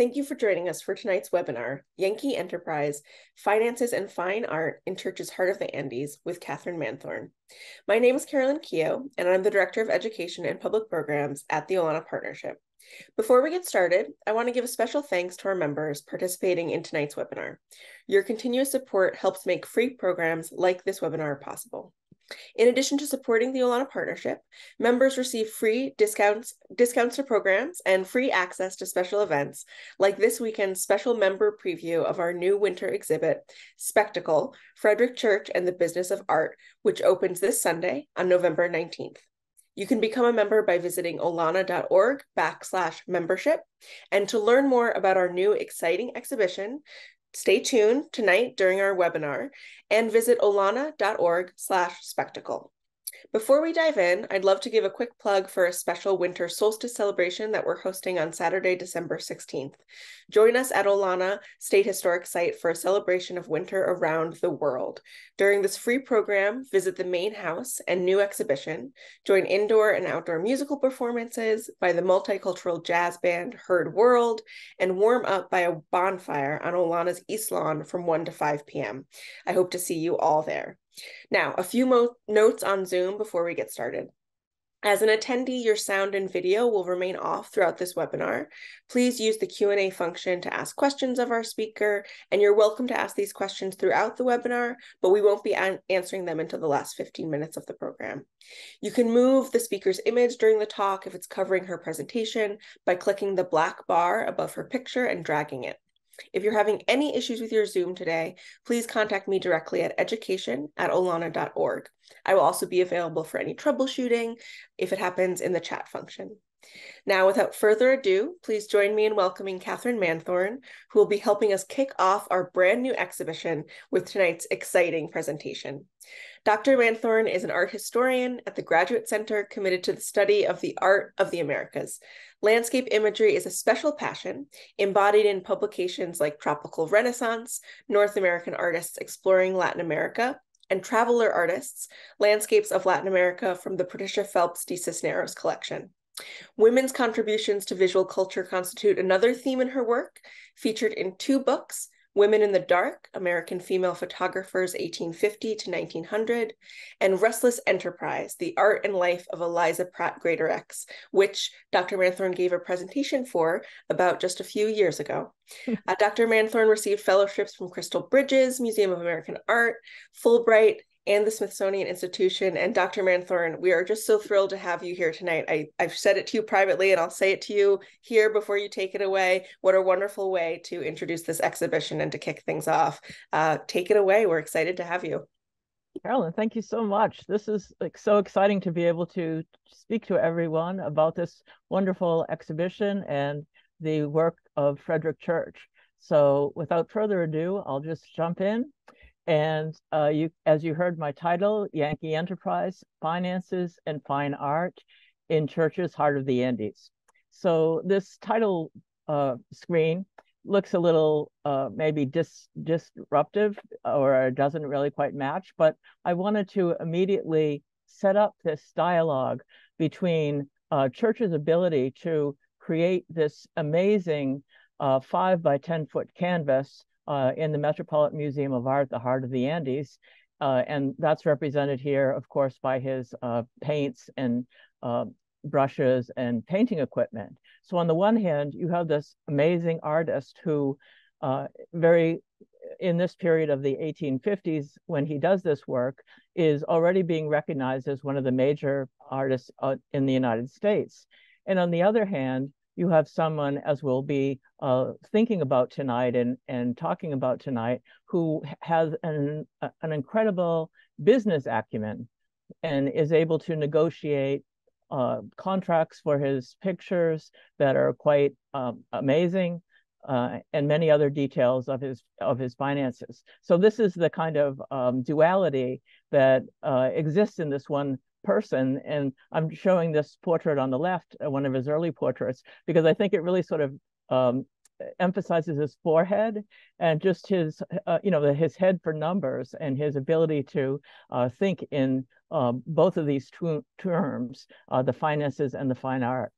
Thank you for joining us for tonight's webinar, Yankee Enterprise, Finances and Fine Art in Church's Heart of the Andes with Katherine Manthorne. My name is Carolyn Keogh, and I'm the Director of Education and Public Programs at the Olana Partnership. Before we get started, I want to give a special thanks to our members participating in tonight's webinar. Your continuous support helps make free programs like this webinar possible. In addition to supporting the Olana Partnership, members receive free discounts, discounts to programs and free access to special events, like this weekend's special member preview of our new winter exhibit, Spectacle, Frederic Church and the Business of Art, which opens this Sunday on November 19th. You can become a member by visiting olana.org backslash membership. And to learn more about our new exciting exhibition, Stay tuned tonight during our webinar and visit olana.org slash spectacle. Before we dive in, I'd love to give a quick plug for a special winter solstice celebration that we're hosting on Saturday, December 16th. Join us at Olana State Historic Site for a celebration of winter around the world. During this free program, visit the main house and new exhibition, join indoor and outdoor musical performances by the multicultural jazz band Heard World, and warm up by a bonfire on Olana's East Lawn from 1 to 5 p.m. I hope to see you all there. Now, a few mo- notes on Zoom before we get started. As an attendee, your sound and video will remain off throughout this webinar. Please use the Q&A function to ask questions of our speaker, and you're welcome to ask these questions throughout the webinar, but we won't be an answering them until the last 15 minutes of the program. You can move the speaker's image during the talk if it's covering her presentation by clicking the black bar above her picture and dragging it. If you're having any issues with your Zoom today, please contact me directly at education at olana.org. I will also be available for any troubleshooting if it happens in the chat function. Now, without further ado, please join me in welcoming Katherine Manthorne, who will be helping us kick off our brand new exhibition with tonight's exciting presentation. Dr. Manthorne is an art historian at the Graduate Center committed to the study of the art of the Americas. Landscape imagery is a special passion, embodied in publications like Tropical Renaissance, North American Artists Exploring Latin America, and Traveler Artists, Landscapes of Latin America from the Patricia Phelps de Cisneros collection. Women's contributions to visual culture constitute another theme in her work, featured in two books, Women in the Dark, American Female Photographers 1850 to 1900, and Restless Enterprise, The Art and Life of Eliza Pratt Greatorex, which Dr. Manthorne gave a presentation for about just a few years ago. uh, Dr. Manthorne received fellowships from Crystal Bridges, Museum of American Art, Fulbright, and the Smithsonian Institution. And Dr. Manthorne, we are just so thrilled to have you here tonight. I, I've said it to you privately, and I'll say it to you here before you take it away. What a wonderful way to introduce this exhibition and to kick things off. Uh, take it away. We're excited to have you. Carolyn, thank you so much. This is like so exciting to be able to speak to everyone about this wonderful exhibition and the work of Frederic Church. So without further ado, I'll just jump in. And uh, you, as you heard my title, Yankee Enterprise, Finances and Fine Art in Church's Heart of the Andes. So this title uh, screen looks a little uh, maybe dis disruptive or doesn't really quite match, but I wanted to immediately set up this dialogue between uh, Church's ability to create this amazing uh, five by 10 foot canvas uh, in the Metropolitan Museum of Art, the heart of the Andes. Uh, and that's represented here, of course, by his uh, paints and uh, brushes and painting equipment. So on the one hand, you have this amazing artist who uh, very in this period of the 1850s, when he does this work, is already being recognized as one of the major artists uh, in the United States. And on the other hand, you have someone, as we'll be uh, thinking about tonight and, and talking about tonight, who has an, an incredible business acumen and is able to negotiate uh, contracts for his pictures that are quite um, amazing, uh, and many other details of his of his finances. So this is the kind of um, duality that uh, exists in this one person. And I'm showing this portrait on the left, uh, one of his early portraits, because I think it really sort of um, emphasizes his forehead and just his, uh, you know, his head for numbers and his ability to uh, think in um, both of these two terms, uh, the finances and the fine art.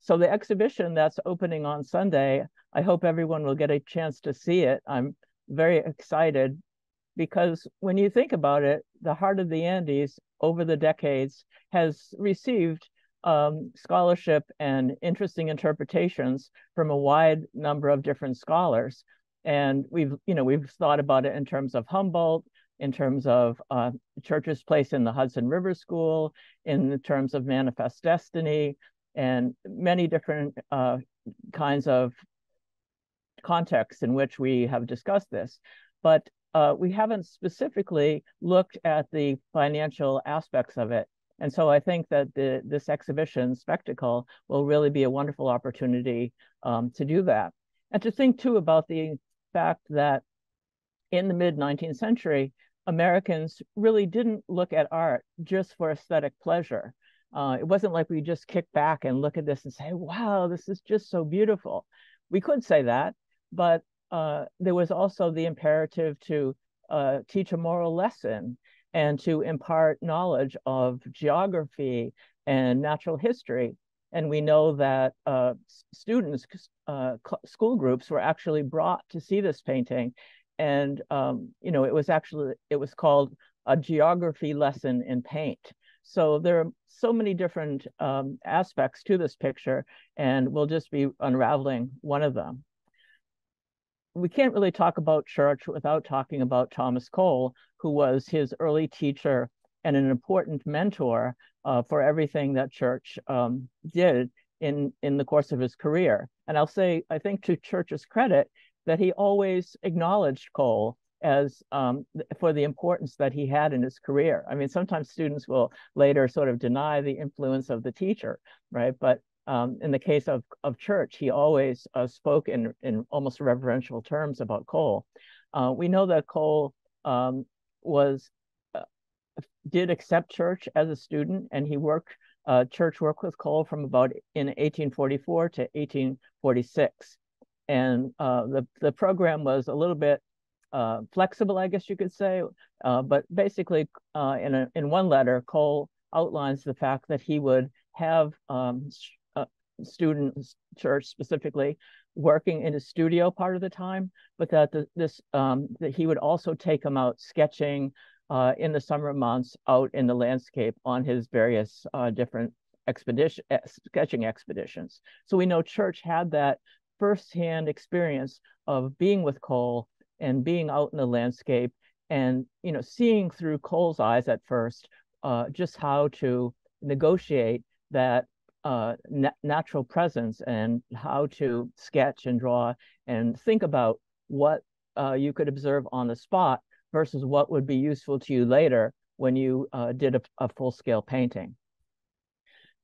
so the exhibition that's opening on Sunday, I hope everyone will get a chance to see it. I'm very excited because when you think about it, the Heart of the Andes over the decades has received um, scholarship and interesting interpretations from a wide number of different scholars. And we've, you know, we've thought about it in terms of Humboldt, in terms of uh, Church's place in the Hudson River School, in terms of Manifest Destiny, and many different uh, kinds of contexts in which we have discussed this. But uh, we haven't specifically looked at the financial aspects of it. And so I think that the, this exhibition spectacle will really be a wonderful opportunity um, to do that. And to think too about the fact that in the mid 19th century, Americans really didn't look at art just for aesthetic pleasure. Uh, it wasn't like we just kick back and look at this and say, wow, this is just so beautiful. We could say that, but uh, there was also the imperative to uh, teach a moral lesson and to impart knowledge of geography and natural history. And we know that uh, students, uh, school groups were actually brought to see this painting. And, um, you know, it was actually, it was called a geography lesson in paint. So there are so many different um, aspects to this picture, and we'll just be unraveling one of them we can't really talk about church without talking about Thomas Cole, who was his early teacher and an important mentor uh, for everything that church um, did in in the course of his career. And I'll say, I think to church's credit, that he always acknowledged Cole as um, for the importance that he had in his career. I mean, sometimes students will later sort of deny the influence of the teacher, right? But um, in the case of, of church, he always uh, spoke in, in almost reverential terms about Cole. Uh, we know that Cole um, was uh, did accept church as a student, and he worked uh, church work with Cole from about in 1844 to 1846. And uh, the the program was a little bit uh, flexible, I guess you could say. but basically, in a, in one letter, Cole outlines the fact that he would have um, student church specifically working in his studio part of the time, but that the, this um, that he would also take him out sketching uh, in the summer months out in the landscape on his various uh, different expedition sketching expeditions. So we know Church had that firsthand experience of being with Cole and being out in the landscape and you know seeing through Cole's eyes at first uh, just how to negotiate that uh, na natural presence and how to sketch and draw and think about what uh, you could observe on the spot versus what would be useful to you later when you uh, did a, a full-scale painting.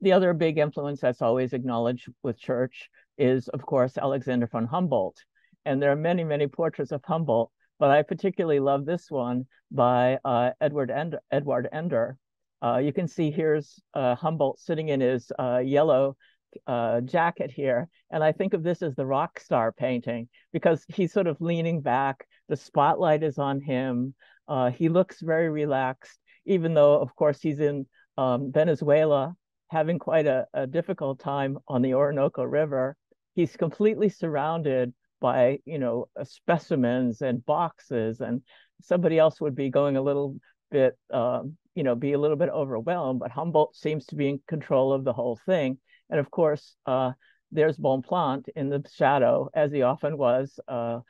The other big influence that's always acknowledged with Church is, of course, Alexander von Humboldt. And there are many, many portraits of Humboldt, but I particularly love this one by uh, Edward Ender, Edward Ender, uh, you can see here's uh, Humboldt sitting in his uh, yellow uh, jacket here. And I think of this as the rock star painting because he's sort of leaning back. The spotlight is on him. Uh, he looks very relaxed, even though, of course, he's in um, Venezuela having quite a, a difficult time on the Orinoco River. He's completely surrounded by, you know, specimens and boxes and somebody else would be going a little bit um, you know, be a little bit overwhelmed, but Humboldt seems to be in control of the whole thing. And of course, uh, there's Bonpland in the shadow, as he often was, uh,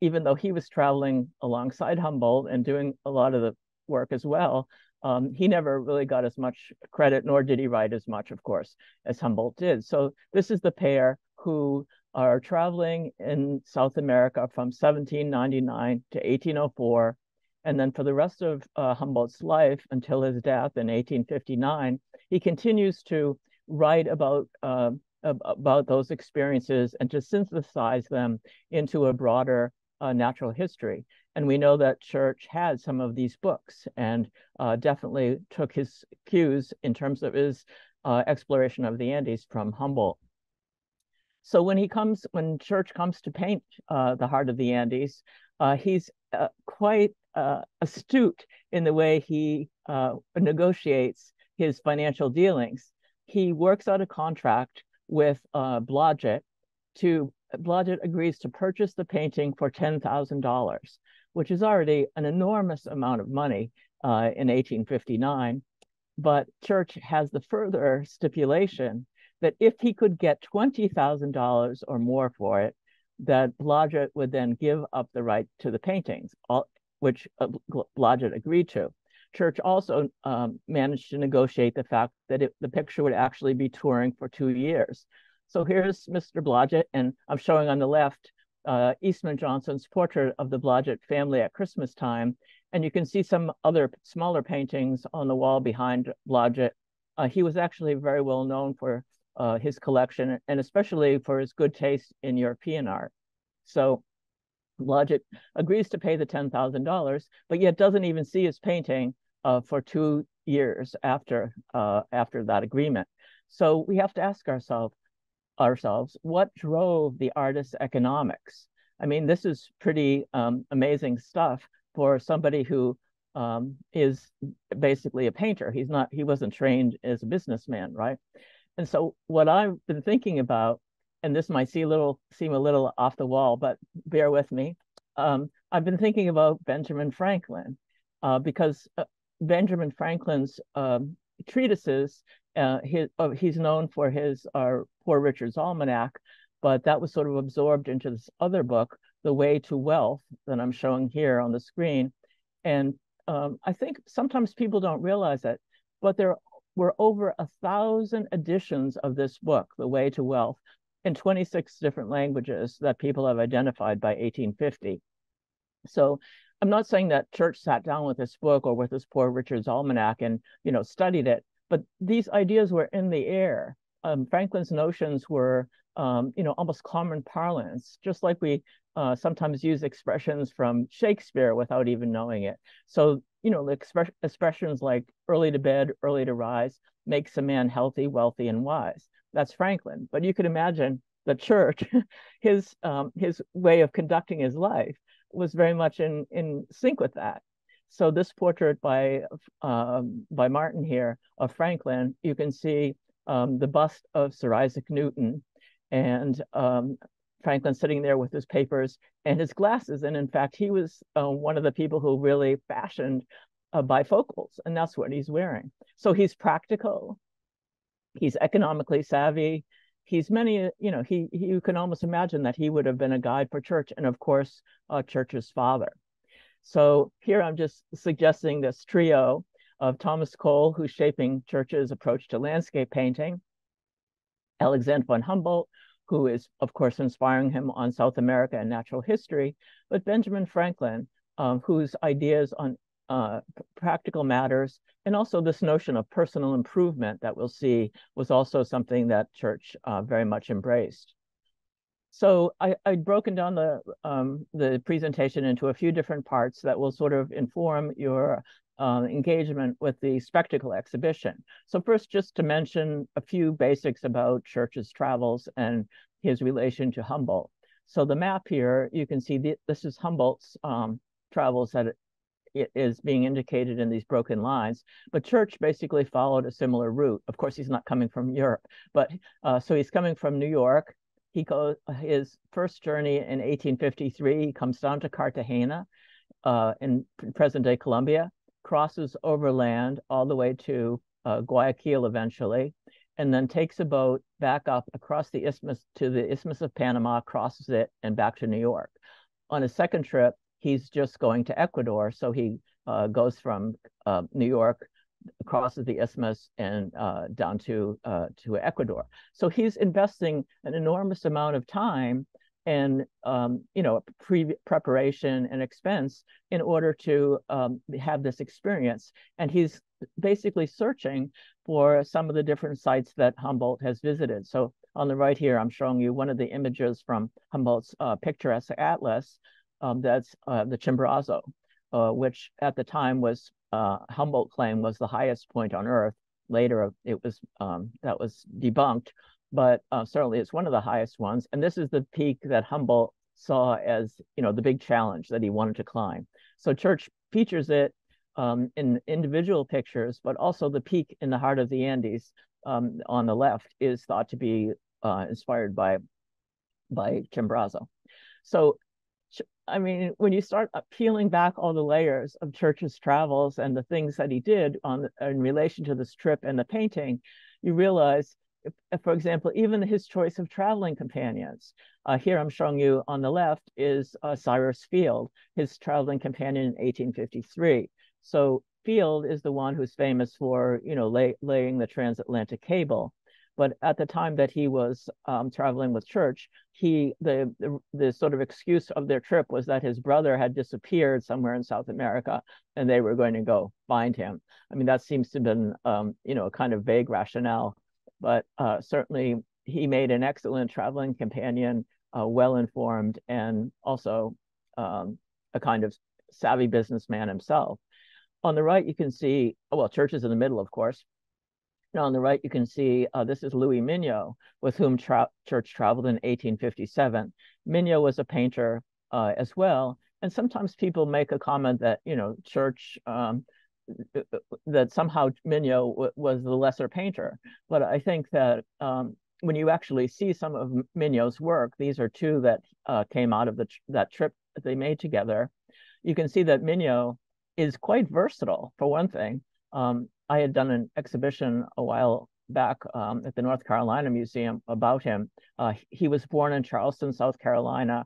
even though he was traveling alongside Humboldt and doing a lot of the work as well. Um, he never really got as much credit, nor did he write as much, of course, as Humboldt did. So this is the pair who are traveling in South America from 1799 to 1804 and then for the rest of uh, Humboldt's life until his death in 1859, he continues to write about uh, about those experiences and to synthesize them into a broader uh, natural history. And we know that Church had some of these books and uh, definitely took his cues in terms of his uh, exploration of the Andes from Humboldt. So when he comes, when Church comes to paint uh, the heart of the Andes, he's quite uh, astute in the way he uh, negotiates his financial dealings. He works out a contract with uh, Blodgett to Blodgett agrees to purchase the painting for $10,000, which is already an enormous amount of money uh, in 1859. But Church has the further stipulation that if he could get $20,000 or more for it, that Blodgett would then give up the right to the paintings, all, which uh, Blodgett agreed to. Church also um, managed to negotiate the fact that it, the picture would actually be touring for two years. So here's Mr. Blodgett, and I'm showing on the left uh, Eastman Johnson's portrait of the Blodgett family at Christmas time. And you can see some other smaller paintings on the wall behind Blodgett. Uh, he was actually very well known for uh, his collection and especially for his good taste in European art. So Blodgett agrees to pay the $10,000, but yet doesn't even see his painting uh, for two years after uh, after that agreement. So we have to ask ourselves ourselves what drove the artist's economics. I mean, this is pretty um, amazing stuff for somebody who um, is basically a painter. He's not. He wasn't trained as a businessman, right? And so what I've been thinking about, and this might see a little seem a little off the wall, but bear with me. Um, I've been thinking about Benjamin Franklin uh, because uh, Benjamin Franklin's um, treatises, uh, his, uh, he's known for his uh, Poor Richard's Almanac, but that was sort of absorbed into this other book, The Way to Wealth, that I'm showing here on the screen. And um, I think sometimes people don't realize it, but there were over a thousand editions of this book, The Way to Wealth, in 26 different languages that people have identified by 1850. So I'm not saying that church sat down with this book or with this poor Richard's almanac and you know studied it, but these ideas were in the air. Um, Franklin's notions were um, you know almost common parlance, just like we uh, sometimes use expressions from Shakespeare without even knowing it. So you know, express, expressions like early to bed, early to rise makes a man healthy, wealthy, and wise. That's Franklin. But you could imagine the church, his um, his way of conducting his life was very much in in sync with that. So this portrait by um, by Martin here of Franklin, you can see um, the bust of Sir Isaac Newton, and um, Franklin sitting there with his papers and his glasses. And in fact, he was uh, one of the people who really fashioned uh, bifocals, and that's what he's wearing. So he's practical, he's economically savvy. He's many, you know, he, he you can almost imagine that he would have been a guide for church, and of course, uh, church's father. So here I'm just suggesting this trio of Thomas Cole, who's shaping church's approach to landscape painting, Alexander von Humboldt, who is, of course, inspiring him on South America and natural history, but Benjamin Franklin, um, whose ideas on uh, practical matters and also this notion of personal improvement that we'll see was also something that church uh, very much embraced. So I, I'd broken down the um, the presentation into a few different parts that will sort of inform your um, engagement with the spectacle exhibition. So first, just to mention a few basics about Church's travels and his relation to Humboldt. So the map here, you can see the, this is Humboldt's um, travels it is being indicated in these broken lines. But Church basically followed a similar route. Of course, he's not coming from Europe, but uh, so he's coming from New York. He goes his first journey in 1853. He comes down to Cartagena uh, in present-day Colombia crosses overland all the way to uh, Guayaquil eventually, and then takes a boat back up across the isthmus to the Isthmus of Panama, crosses it, and back to New York. On his second trip, he's just going to Ecuador, so he uh, goes from uh, New York, crosses the isthmus, and uh, down to uh, to Ecuador. So he's investing an enormous amount of time and um, you know pre preparation and expense in order to um, have this experience. And he's basically searching for some of the different sites that humboldt has visited. So on the right here i'm showing you one of the images from humboldt's uh, picturesque atlas um, that's uh, the chimborazo uh, which at the time was uh, humboldt claimed was the highest point on earth later it was um, that was debunked but uh, certainly it's one of the highest ones. And this is the peak that Humboldt saw as, you know, the big challenge that he wanted to climb. So Church features it um, in individual pictures, but also the peak in the heart of the Andes um, on the left is thought to be uh, inspired by by Chimborazo. So, I mean, when you start peeling back all the layers of Church's travels and the things that he did on in relation to this trip and the painting, you realize, for example, even his choice of traveling companions. Uh, here I'm showing you on the left is uh, Cyrus Field, his traveling companion in 1853. So Field is the one who's famous for, you know, lay, laying the transatlantic cable. But at the time that he was um, traveling with Church, he the, the, the sort of excuse of their trip was that his brother had disappeared somewhere in South America, and they were going to go find him. I mean, that seems to have been um, you know a kind of vague rationale, but uh, certainly he made an excellent traveling companion, uh, well informed, and also um, a kind of savvy businessman himself. On the right, you can see well, Church is in the middle, of course on the right, you can see uh, this is Louis Mignot, with whom tra Church traveled in 1857. Mignot was a painter uh, as well. And sometimes people make a comment that, you know, Church, um, that somehow Mignot was the lesser painter. But I think that um, when you actually see some of Mignot's work, these are two that uh, came out of the that trip that they made together. You can see that Mignot is quite versatile, for one thing. Um, I had done an exhibition a while back um, at the North Carolina Museum about him. Uh, he was born in Charleston, South Carolina,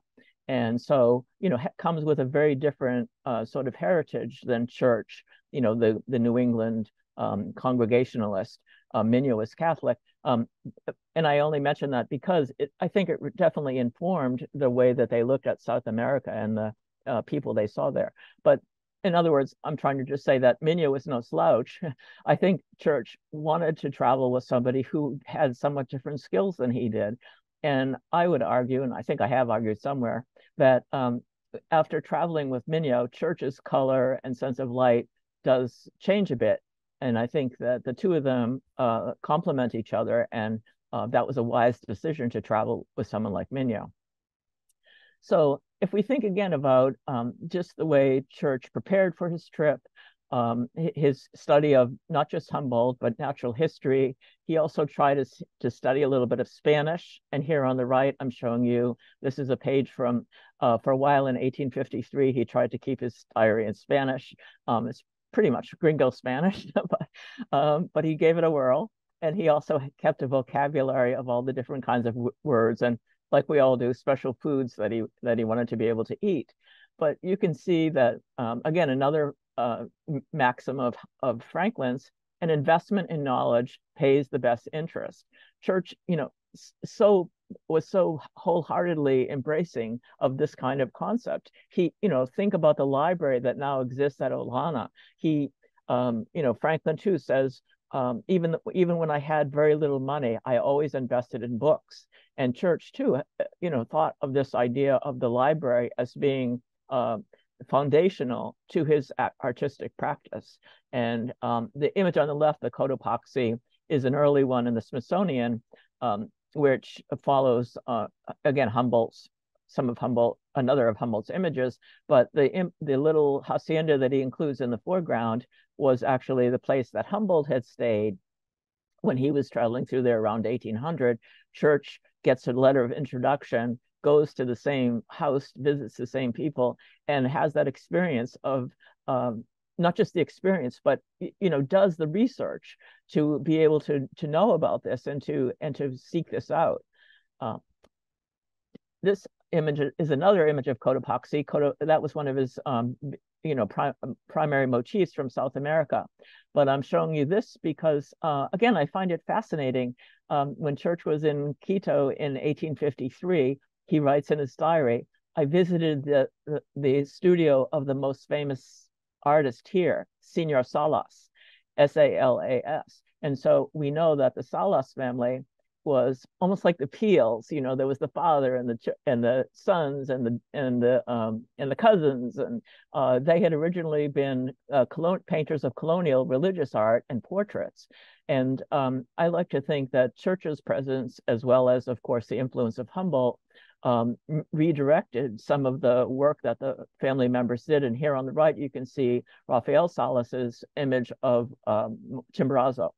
and so you know comes with a very different uh, sort of heritage than Church. You know, the the New England um, Congregationalist. Uh, was Catholic, um, and I only mention that because it, I think it definitely informed the way that they looked at South America and the uh, people they saw there. But in other words, I'm trying to just say that Mignot was no slouch. I think Church wanted to travel with somebody who had somewhat different skills than he did. And I would argue, and I think I have argued somewhere, that um, after traveling with Mignot, Church's color and sense of light does change a bit. And I think that the two of them uh, complement each other. And uh, that was a wise decision to travel with someone like Mignot. So if we think again about um, just the way Church prepared for his trip, um, his study of not just Humboldt, but natural history, he also tried to, to study a little bit of Spanish. And here on the right, I'm showing you, this is a page from, uh, for a while in 1853, he tried to keep his diary in Spanish. Um, it's pretty much gringo Spanish, but, um, but he gave it a whirl. And he also kept a vocabulary of all the different kinds of words. And like we all do, special foods that he that he wanted to be able to eat. But you can see that um, again, another uh, maxim of of Franklin's: an investment in knowledge pays the best interest. Church, you know, so was so wholeheartedly embracing of this kind of concept. He, you know, think about the library that now exists at Olana. He, um, you know, Franklin too says um, even even when I had very little money, I always invested in books. And Church too, uh, you know, thought of this idea of the library as being uh, foundational to his artistic practice. And um, the image on the left, the Cotopaxi, is an early one in the Smithsonian, um, which follows uh, again Humboldt's some of Humboldt, another of Humboldt's images, but the the little hacienda that he includes in the foreground was actually the place that Humboldt had stayed when he was traveling through there around 1800. Church gets a letter of introduction, goes to the same house, visits the same people, and has that experience of um, not just the experience, but you know, does the research to be able to to know about this and to and to seek this out. Uh, this image is another image of Cotopaxi. Coto, that was one of his, um, you know, pri primary motifs from South America. But I'm showing you this because, uh, again, I find it fascinating. Um, when Church was in Quito in 1853, he writes in his diary, I visited the, the, the studio of the most famous artist here, Senor Salas, S-A-L-A-S. And so we know that the Salas family was almost like the Peales. You know, there was the father and the and the sons and the and the um, and the cousins, and uh, they had originally been uh, colon- painters of colonial religious art and portraits. And um, I like to think that Church's presence, as well as, of course, the influence of Humboldt, um, redirected some of the work that the family members did. And here on the right, you can see Rafael Salas's image of um, Chimborazo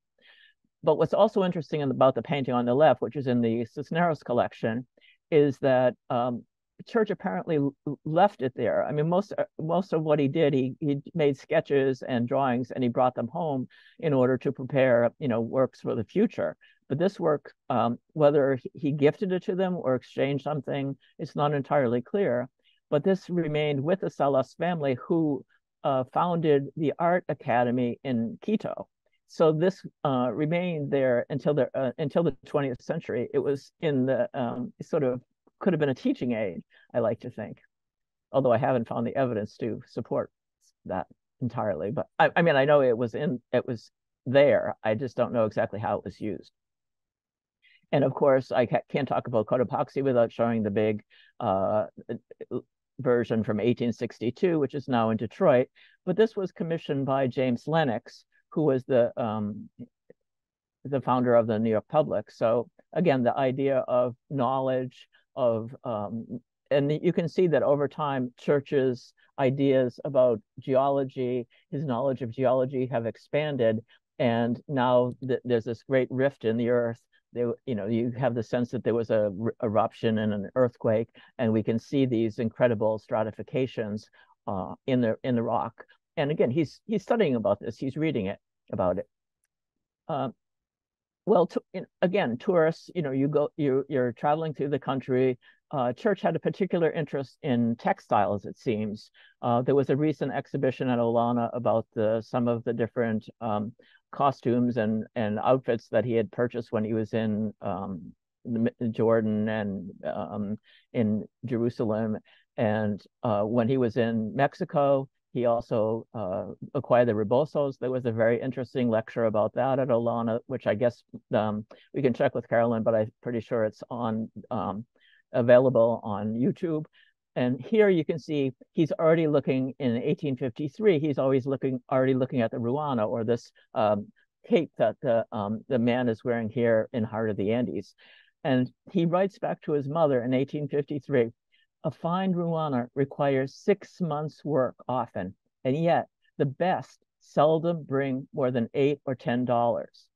but what's also interesting about the painting on the left, which is in the Cisneros collection, is that um, Church apparently left it there. I mean, most uh, most of what he did, he he made sketches and drawings, and he brought them home in order to prepare, you know, works for the future. But this work, um, whether he gifted it to them or exchanged something, it's not entirely clear. But this remained with the Salas family, who uh, founded the Art Academy in Quito. So this uh, remained there until the uh, until the 20th century. It was in the um, sort of could have been a teaching aid, I like to think, although I haven't found the evidence to support that entirely. But I, I mean, I know it was in, it was there. I just don't know exactly how it was used. And of course, I can't talk about Cotopaxi without showing the big uh, version from 1862, which is now in Detroit. But this was commissioned by James Lennox, who was the um, the founder of the New York Public. So again, the idea of knowledge, of um, and you can see that over time church's ideas about geology his knowledge of geology have expanded. And now th- there's this great rift in the earth. They, you know you have the sense that there was a eruption and an earthquake and we can see these incredible stratifications uh, in the in the rock and again he's he's studying about this he's reading it about it uh, well, to, again, tourists, you know, you go, you you're traveling through the country. Uh, Church had a particular interest in textiles. It seems uh, there was a recent exhibition at Olana about the some of the different um, costumes and and outfits that he had purchased when he was in um, Jordan and um, in Jerusalem, and uh, when he was in Mexico, he also uh, acquired the Rebozos. There was a very interesting lecture about that at Olana, which I guess um, we can check with Carolyn, but I'm pretty sure it's on um, available on YouTube. And here you can see he's already looking in 1853. He's always looking already looking at the Ruana or this um, cape that the um, the man is wearing here in Heart of the Andes. And he writes back to his mother in 1853 a fine Ruana requires six months' work often, and yet the best seldom bring more than eight or ten dollars.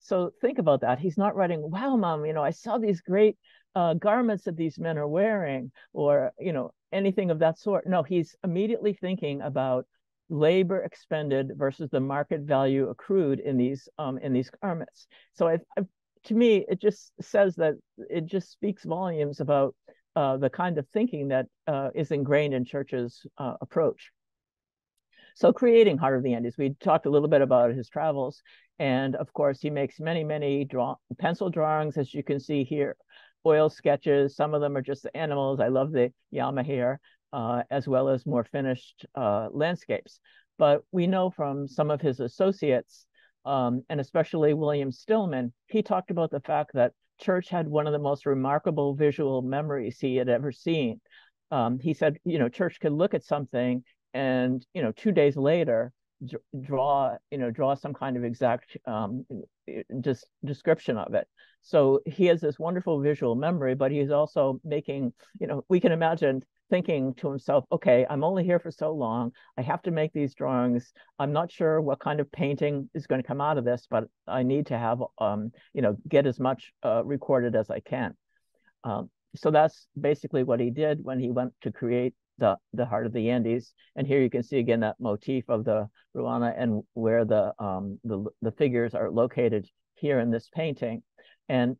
So think about that. He's not writing, "Wow, mom, you know, I saw these great uh, garments that these men are wearing," or you know, anything of that sort. No, he's immediately thinking about labor expended versus the market value accrued in these um, in these garments. So I, I, to me, it just says that it just speaks volumes about uh, the kind of thinking that uh, is ingrained in Church's uh, approach. So creating Heart of the Andes, we talked a little bit about his travels. And of course, he makes many, many draw pencil drawings, as you can see here, oil sketches. Some of them are just the animals. I love the llama here, uh, as well as more finished uh, landscapes. But we know from some of his associates, um, and especially William Stillman, he talked about the fact that Church had one of the most remarkable visual memories he had ever seen. Um, he said, you know, Church could look at something and, you know, two days later, draw, you know, draw some kind of exact um, just description of it. So he has this wonderful visual memory, but he's also making, you know, we can imagine thinking to himself, okay, I'm only here for so long. I have to make these drawings. I'm not sure what kind of painting is going to come out of this, but I need to have, um, you know, get as much uh, recorded as I can. Um, so that's basically what he did when he went to create the, the heart of the Andes. And here you can see again that motif of the Ruana and where the, um, the, the figures are located here in this painting. And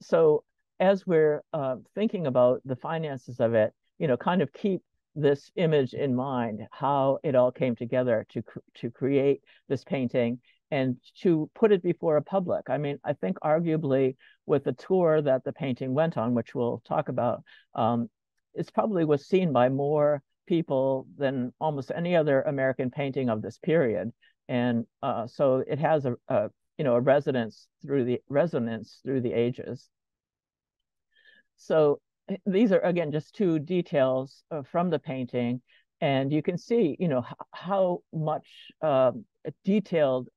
so as we're uh, thinking about the finances of it, you know, kind of keep this image in mind, how it all came together to to create this painting and to put it before a public. I mean, I think arguably with the tour that the painting went on, which we'll talk about, um, it probably was seen by more people than almost any other American painting of this period. And uh, so it has a, a, you know a resonance through the resonance through the ages. So these are again just two details uh, from the painting and you can see you know how much uh, detailed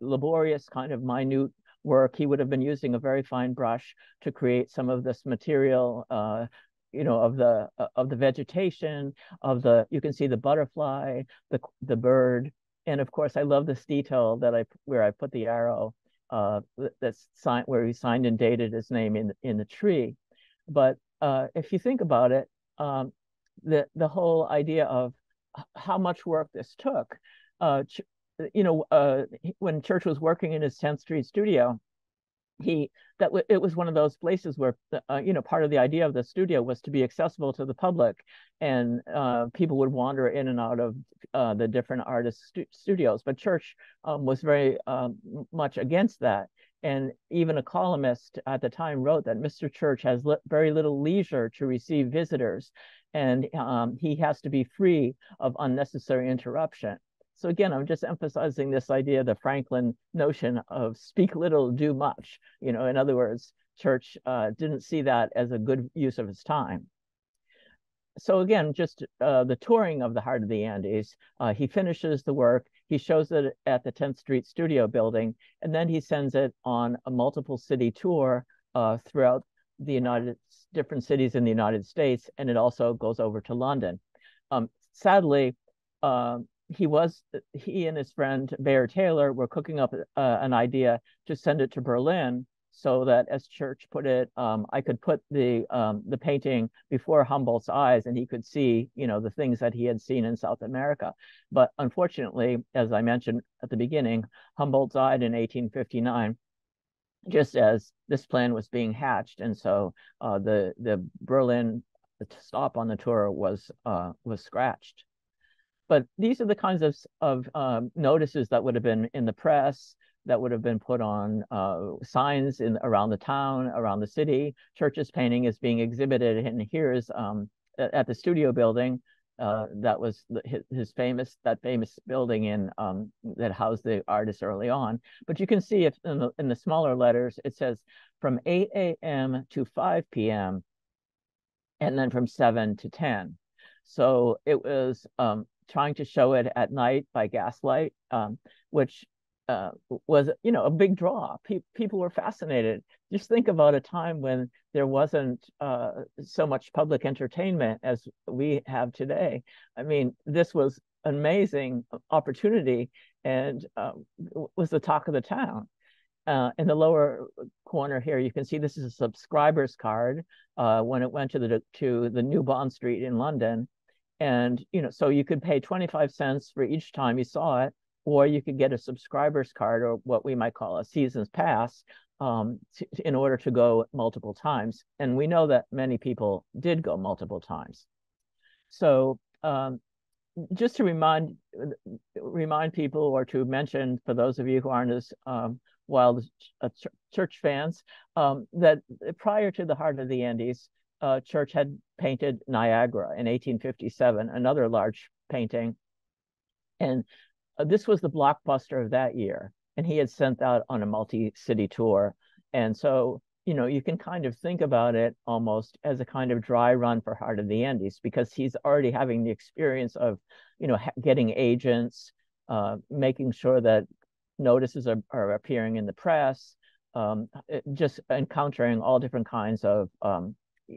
laborious kind of minute work he would have been using a very fine brush to create some of this material uh, you know of the uh, of the vegetation of the you can see the butterfly the the bird and of course i love this detail that i where i put the arrow uh, that's signed where he signed and dated his name in in the tree. But uh, if you think about it, um, the the whole idea of how much work this took, uh, you know, uh, when Church was working in his 10th Street studio, he that it was one of those places where uh, you know part of the idea of the studio was to be accessible to the public. And uh, people would wander in and out of uh, the different artist stu studios. But church um, was very um, much against that. And even a columnist at the time wrote that mr church has li very little leisure to receive visitors. And um, he has to be free of unnecessary interruption so again, I'm just emphasizing this idea, the Franklin notion of speak little, do much. You know, in other words, church uh, didn't see that as a good use of its time. So again, just uh, the touring of the Heart of the Andes, uh, he finishes the work, he shows it at the 10th Street Studio building, and then he sends it on a multiple city tour uh, throughout the United different cities in the United States, and it also goes over to London. Um, sadly, um, he was he and his friend Bayard Taylor were cooking up uh, an idea to send it to Berlin so that, as Church put it, um, I could put the um, the painting before Humboldt's eyes and he could see, you know, the things that he had seen in South America. But unfortunately, as I mentioned at the beginning, Humboldt died in 1859 just as this plan was being hatched, and so uh, the the Berlin stop on the tour was uh, was scratched. But these are the kinds of, of um, notices that would have been in the press, that would have been put on uh, signs in around the town, around the city. Church's painting is being exhibited, and here's um, at the studio building. Uh, that was his, famous that famous building in um, that housed the artist early on. But you can see if in the, in the smaller letters it says from 8 a.m. to 5 p.m. and then from 7 to 10. So it was um, trying to show it at night by gaslight, um, which uh, was you know a big draw. Pe- people were fascinated. Just think about a time when there wasn't uh, so much public entertainment as we have today. I mean, this was an amazing opportunity and uh, was the talk of the town. Uh, in the lower corner here, you can see this is a subscriber's card uh, when it went to the to the New Bond Street in London, and, you know, so you could pay 25 cents for each time you saw it, or you could get a subscriber's card or what we might call a season's pass um, to, in order to go multiple times. And we know that many people did go multiple times. So um, just to remind remind people or to mention for those of you who aren't as um, wild uh, ch church fans um, that prior to the heart of the Andes, uh, Church had painted Niagara in 1857, another large painting. And uh, this was the blockbuster of that year. And he had sent that on a multi city tour. And so, you know, you can kind of think about it almost as a kind of dry run for Heart of the Andes because he's already having the experience of, you know, getting agents, uh, making sure that notices are, are appearing in the press, um, just encountering all different kinds of um,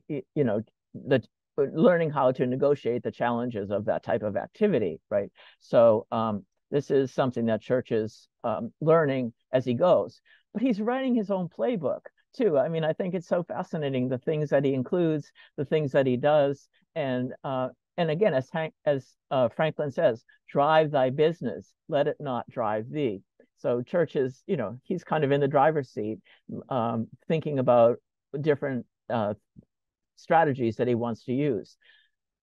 you know the learning how to negotiate the challenges of that type of activity right? So um, this is something that church is um, learning as he goes but he's writing his own playbook too. I mean i think it's so fascinating the things that he includes the things that he does and uh, and again as Hank, as uh, franklin says drive thy business let it not drive thee. So church is you know he's kind of in the driver's seat um, thinking about different uh, strategies that he wants to use.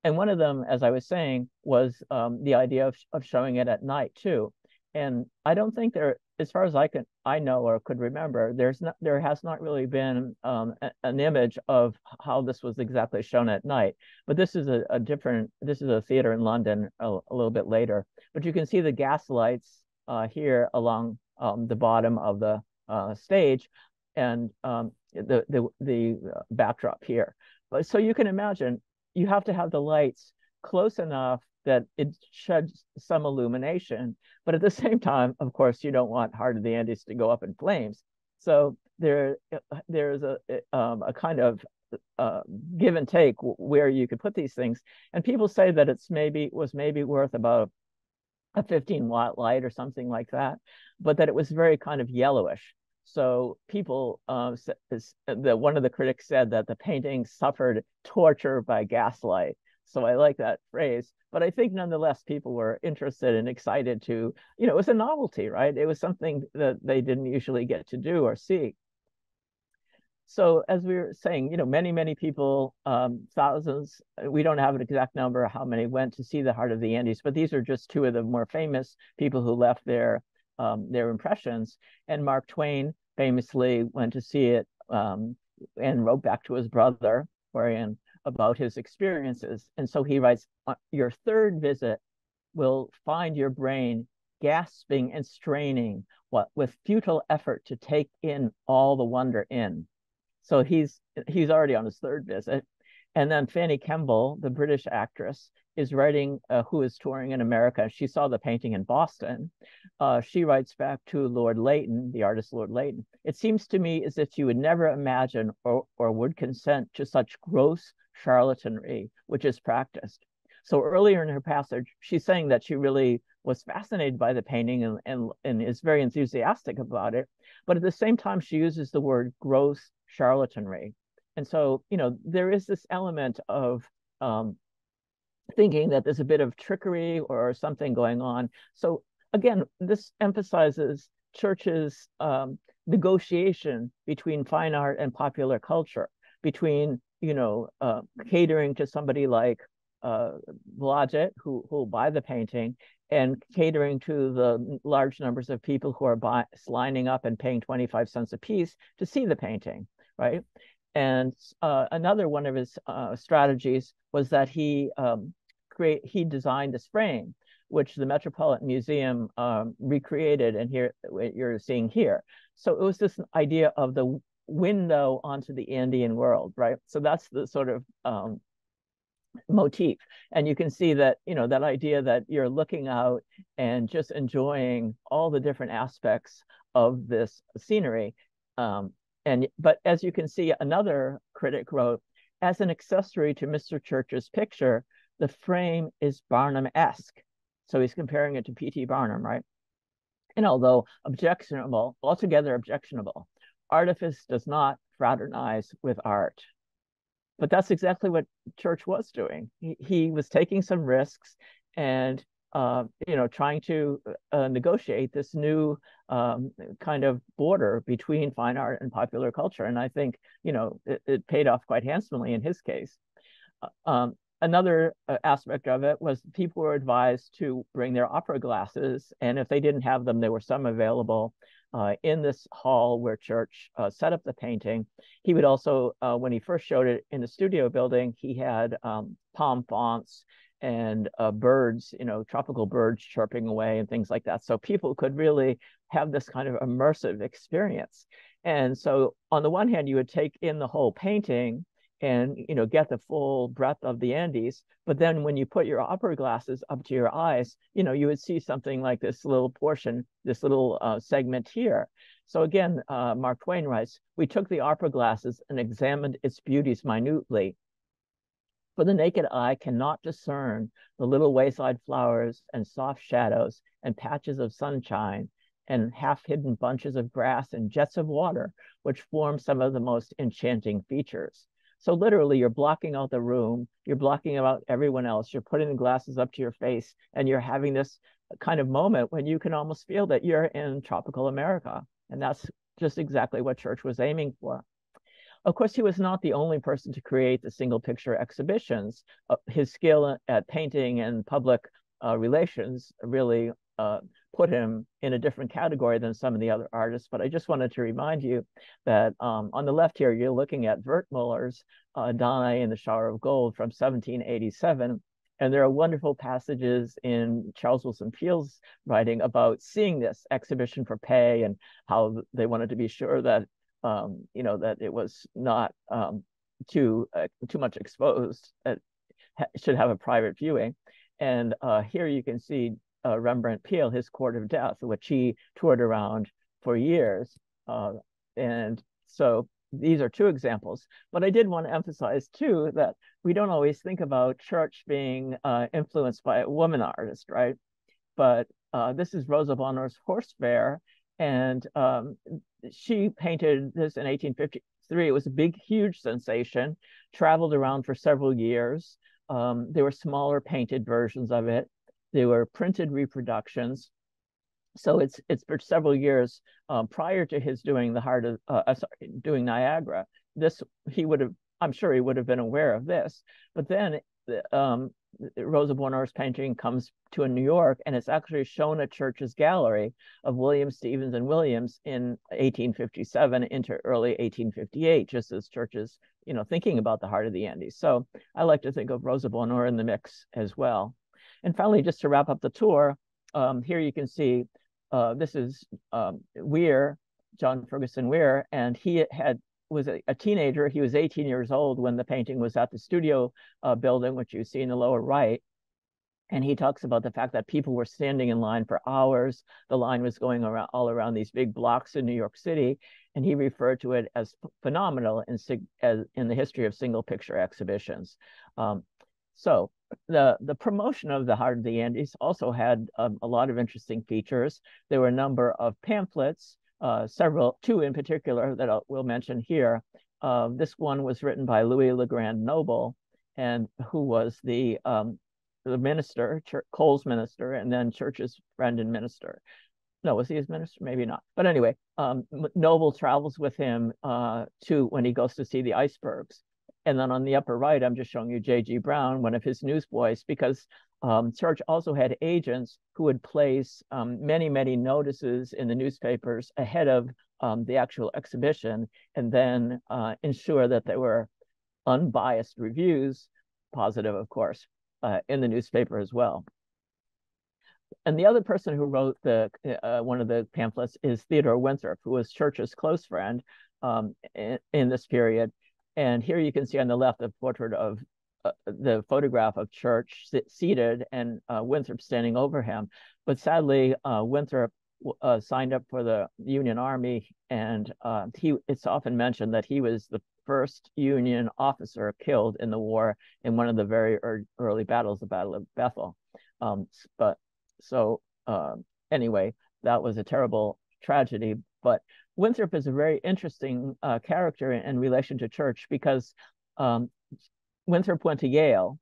And one of them, as I was saying, was um, the idea of, of showing it at night too. And I don't think there, as far as I can, I know or could remember, there's not, there has not really been um, a, an image of how this was exactly shown at night. But this is a, a different, this is a theater in London a, a, little bit later. But you can see the gas lights uh, here along um, the bottom of the uh, stage, and um, the the the uh, backdrop here. So you can imagine you have to have the lights close enough that it sheds some illumination. But at the same time, of course, you don't want Heart of the Andes to go up in flames. So there, there's a um, a kind of uh, give and take where you could put these things. And people say that it's maybe was maybe worth about a 15 watt light or something like that, but that it was very kind of yellowish. So people, uh, the one of the critics said that the painting suffered torture by gaslight. So I like that phrase. But I think nonetheless, people were interested and excited to, you know, it was a novelty, right? It was something that they didn't usually get to do or see. So as we were saying, you know, many, many people, um, thousands, we don't have an exact number of how many went to see the Heart of the Andes, but these are just two of the more famous people who left their um, their impressions. And Mark Twain famously went to see it um, and wrote back to his brother, Orion, about his experiences. And so he writes, Your third visit will find your brain gasping and straining what with futile effort to take in all the wonder in. So he's he's already on his third visit. And then Fanny Kemble, the British actress, is writing, uh, who is touring in America. She saw the painting in Boston. Uh, she writes back to Lord Leighton, the artist Lord Leighton. It seems to me as if you would never imagine or, or would consent to such gross charlatanry, which is practiced. So earlier in her passage, she's saying that she really was fascinated by the painting and, and, and is very enthusiastic about it. But at the same time, she uses the word gross charlatanry. And so, you know, there is this element of um, thinking that there's a bit of trickery or something going on. So again, this emphasizes churches' um, negotiation between fine art and popular culture, between you know uh, catering to somebody like uh, who who will buy the painting, and catering to the large numbers of people who are buy, lining up and paying 25 cents a piece to see the painting, right? And uh, another one of his uh, strategies was that he um, create he designed this frame, which the Metropolitan Museum um, recreated, and here what you're seeing here. So it was this idea of the window onto the Andean world, right? So that's the sort of um, motif and you can see that you know that idea that you're looking out and just enjoying all the different aspects of this scenery um, and but as you can see another critic wrote as an accessory to mr church's picture the frame is barnum-esque so he's comparing it to pt barnum right and although objectionable altogether objectionable artifice does not fraternize with art. But that's exactly what Church was doing. He, he was taking some risks and uh, you know trying to uh, negotiate this new um, kind of border between fine art and popular culture. And I think you know it, it paid off quite handsomely in his case. Uh, um, another uh, aspect of it was people were advised to bring their opera glasses, and if they didn't have them, there were some available uh, in this hall where Church uh, set up the painting. He would also, uh, when he first showed it in the studio building, he had um, palm fonts and uh, birds, you know, tropical birds chirping away and things like that. So people could really have this kind of immersive experience. And so on the one hand, you would take in the whole painting and you know get the full breadth of the Andes. But then when you put your opera glasses up to your eyes, you know you would see something like this little portion, this little uh, segment here. So again, uh, Mark Twain writes, we took the opera glasses and examined its beauties minutely. For the naked eye cannot discern the little wayside flowers and soft shadows and patches of sunshine and half hidden bunches of grass and jets of water, which form some of the most enchanting features. So literally, you're blocking out the room, you're blocking out everyone else, you're putting the glasses up to your face, and you're having this kind of moment when you can almost feel that you're in tropical America. And that's just exactly what Church was aiming for. Of course, he was not the only person to create the single picture exhibitions. Uh, his skill at painting and public uh, relations really uh, put him in a different category than some of the other artists. But I just wanted to remind you that um, on the left here, you're looking at Wertmüller's uh, in the Shower of Gold from 1787. And there are wonderful passages in Charles Willson Peale's writing about seeing this exhibition for pay and how they wanted to be sure that um, you know that it was not um, too uh, too much exposed. It should have a private viewing. And uh, here you can see uh, Rembrandt Peale, his Court of Death, which he toured around for years. Uh, and so these are two examples. But I did want to emphasize too that we don't always think about church being uh, influenced by a woman artist, right? But uh, this is Rosa Bonheur's Horse Fair, And um, she painted this in 1853. It was a big, huge sensation, traveled around for several years. Um, there were smaller painted versions of it. There were printed reproductions. So it's it's for several years um, prior to his doing the heart of uh, uh sorry, doing Niagara. This he would have I'm sure he would have been aware of this. But then um, Rosa Bonheur's painting comes to New York, and it's actually shown at Church's Gallery of William Stevens and Williams in 1857 into early 1858, just as Church's, you know, thinking about the heart of the Andes. So I like to think of Rosa Bonheur in the mix as well. And finally, just to wrap up the tour, um, here you can see uh, this is um, Weir, John Ferguson Weir, and he had was a, a, teenager. He was 18 years old when the painting was at the studio uh, building, which you see in the lower right. And he talks about the fact that people were standing in line for hours. The line was going around all around these big blocks in New York City, and he referred to it as phenomenal in, in the history of single picture exhibitions. Um, so the the promotion of the Heart of the Andes also had um, a lot of interesting features. There were a number of pamphlets uh, several, two in particular that I'll, we'll mention here. Uh, this one was written by Louis Legrand Noble, and who was the um, the minister, Ch- Cole's minister, and then Church's friend and minister. No, was he his minister? Maybe not. But anyway, um, Noble travels with him uh, to when he goes to see the icebergs. And then on the upper right, I'm just showing you J.G. Brown, one of his newsboys, because um, Church also had agents who would place um, many, many notices in the newspapers ahead of um, the actual exhibition and then uh, ensure that there were unbiased reviews, positive, of course, uh, in the newspaper as well. And the other person who wrote the uh, one of the pamphlets is Theodore Winthrop, who was Church's close friend um, in, in this period. And here you can see on the left a portrait of uh, the photograph of Church seated and uh, Winthrop standing over him. But sadly, uh, Winthrop uh, signed up for the Union Army, and uh, he it's often mentioned that he was the first Union officer killed in the war in one of the very er early battles, the Battle of Bethel. Um, but so um, anyway, that was a terrible tragedy. But Winthrop is a very interesting uh, character in, in, relation to Church because um, Winthrop went to Yale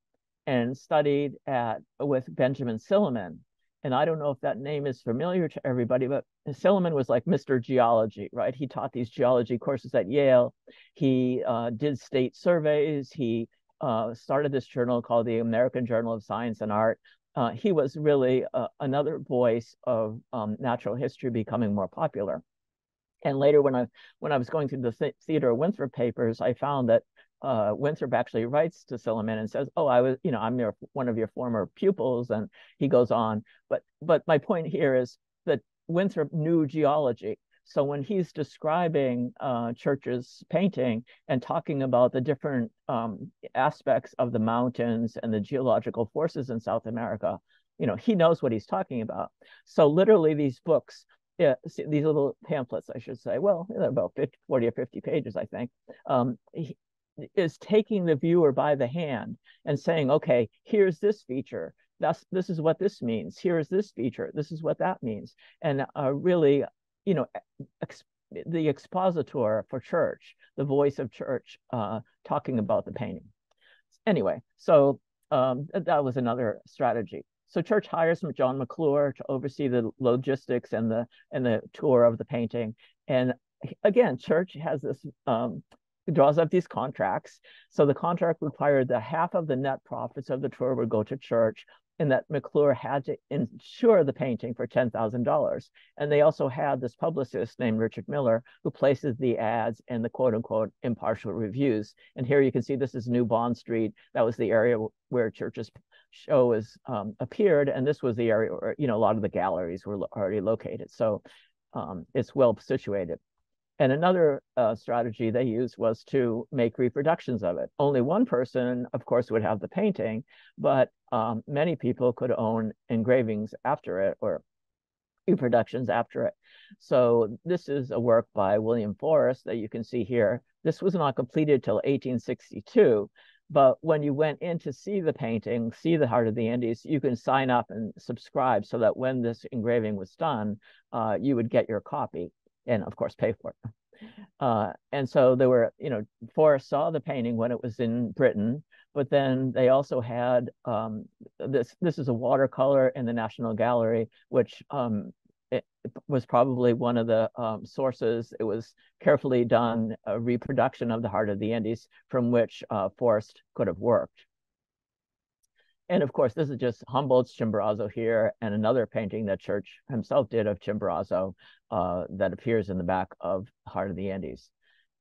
and studied at with Benjamin Silliman. And I don't know if that name is familiar to everybody, but Silliman was like Mr. Geology, right? He taught these geology courses at Yale. He uh, did state surveys. He uh, started this journal called the American Journal of Science and Art. Uh, he was really uh, another voice of um, natural history becoming more popular. And later, when I when I was going through the Theodore Winthrop papers, I found that uh, Winthrop actually writes to Silliman and says, "Oh, I was, you know, I'm your one of your former pupils," and he goes on. But but my point here is that Winthrop knew geology. So when he's describing uh, Church's painting and talking about the different um, aspects of the mountains and the geological forces in South America, you know, he knows what he's talking about. So literally, these books yeah, these little pamphlets, I should say, well, they're about 50, 40 or 50 pages, I think, um, is taking the viewer by the hand and saying, okay, here's this feature. That's this is what this means. Here's this feature. This is what that means. And uh, really, you know, ex- the expositor for church, the voice of church, uh, talking about the painting. Anyway, so um, that was another strategy. So church hires John McClure to oversee the logistics and the and the tour of the painting. And again, church has this um, draws up these contracts. So the contract required that half of the net profits of the tour would go to church, and that McClure had to insure the painting for $10,000. And they also had this publicist named Richard Miller who places the ads and the quote unquote impartial reviews. And here you can see this is New Bond Street. That was the area where Church's show was um, appeared. And this was the area where, you know, a lot of the galleries were already located. So um, it's well situated. And another uh, strategy they used was to make reproductions of it. Only one person, of course, would have the painting, but um, many people could own engravings after it or reproductions after it. So this is a work by William Forrest that you can see here. This was not completed till 1862, But when you went in to see the painting, see the Heart of the Andes, you can sign up and subscribe so that when this engraving was done, uh, you would get your copy and, of course, pay for it. Uh, and so there were, you know, Forrest saw the painting when it was in Britain, but then they also had um, this. This is a watercolor in the National Gallery, which um, it was probably one of the um, sources. It was carefully done a reproduction of the Heart of the Andes from which uh, Forrest could have worked. And of course, this is just Humboldt's Chimborazo here and another painting that Church himself did of Chimborazo uh, that appears in the back of Heart of the Andes.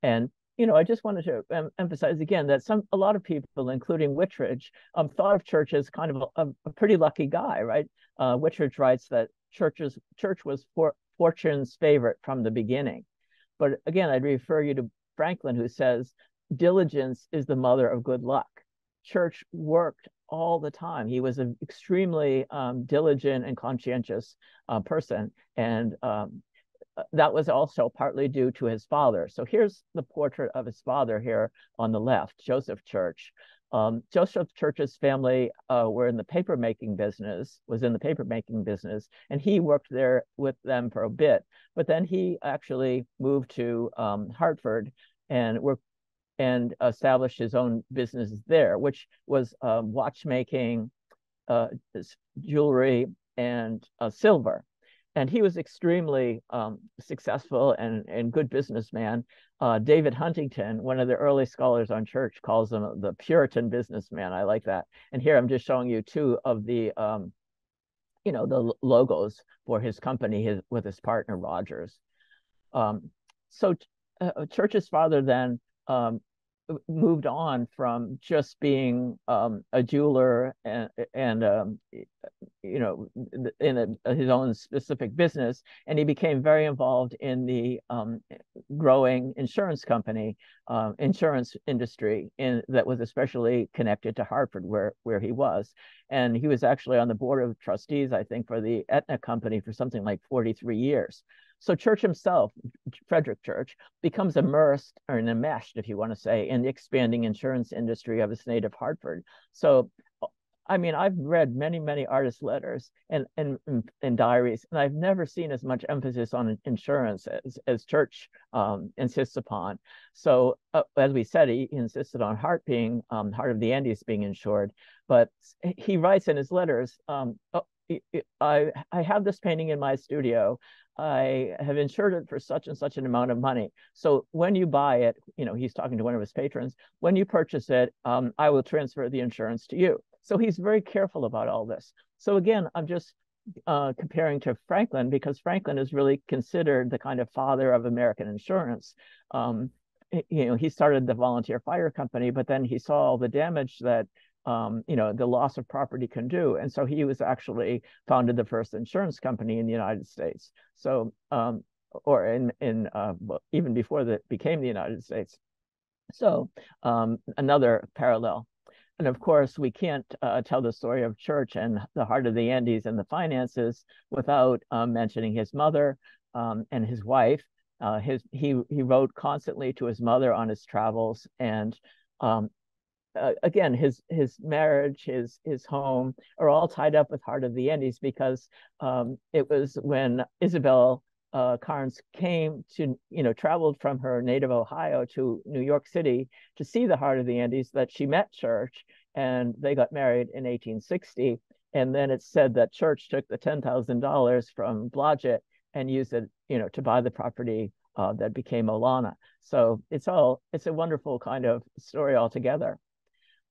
And you know, I just wanted to em emphasize again that some a lot of people, including Whitridge, um, thought of Church as kind of a, a pretty lucky guy, right? Uh, writes that Church's Church was for, Fortune's favorite from the beginning. But again, I'd refer you to Franklin, who says diligence is the mother of good luck. Church worked all the time. He was an extremely um, diligent and conscientious uh, person, and um, uh, that was also partly due to his father. So here's the portrait of his father here on the left, Joseph Church. Um, Joseph Church's family uh, were in the paper making business, was in the paper making business, and he worked there with them for a bit. But then he actually moved to um, Hartford and worked and established his own business there, which was um, watchmaking, uh, jewelry, and uh, silver. And he was extremely um, successful and, and good businessman. Uh, David Huntington, one of the early scholars on church, calls him the Puritan businessman. I like that. And here I'm just showing you two of the, um, you know, the logos for his company his, with his partner Rogers. Um, so uh, Church's father then um, moved on from just being um, a jeweler and, and um, you know in a, his own specific business and he became very involved in the um, growing insurance company uh, insurance industry in that was especially connected to hartford where where he was. And he was actually on the board of trustees i think for the aetna company for something like 43 years so Church himself, Frederic Church, becomes immersed or enmeshed, if you want to say, in the expanding insurance industry of his native Hartford. So I mean, I've read many, many artist letters and, and, and diaries, and I've never seen as much emphasis on insurance as, as Church um, insists upon. So, uh, as we said, he insisted on Heart being, um, Heart of the Andes being insured, but he writes in his letters, um, oh, I, I have this painting in my studio. I have insured it for such and such an amount of money. So when you buy it, you know, he's talking to one of his patrons, when you purchase it, um, I will transfer the insurance to you. So he's very careful about all this. So again, I'm just uh, comparing to Franklin because Franklin is really considered the kind of father of American insurance. Um, you know, he started the volunteer fire company, but then he saw all the damage that um, you know, the loss of property can do. And so he was actually founded the first insurance company in the United States. So, um, or in, in uh, well, even before that became the United States. So um, another parallel. And of course, we can't uh, tell the story of Church and the heart of the Andes and the finances without um, mentioning his mother um, and his wife. Uh, his he he wrote constantly to his mother on his travels, and um, uh, again, his his marriage, his his home are all tied up with Heart of the Andes because um, it was when Isabel uh, Carnes came to, you know, traveled from her native Ohio to New York City to see the Heart of the Andes that she met Church and they got married in 1860. And then it's said that Church took the $10,000 from Blodgett and used it, you know, to buy the property uh, that became Olana. So it's all, it's a wonderful kind of story altogether.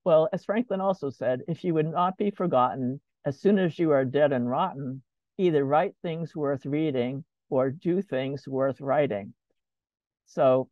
Well, as Franklin also said, if you would not be forgotten as soon as you are dead and rotten, either write things worth reading or do things worth writing. So,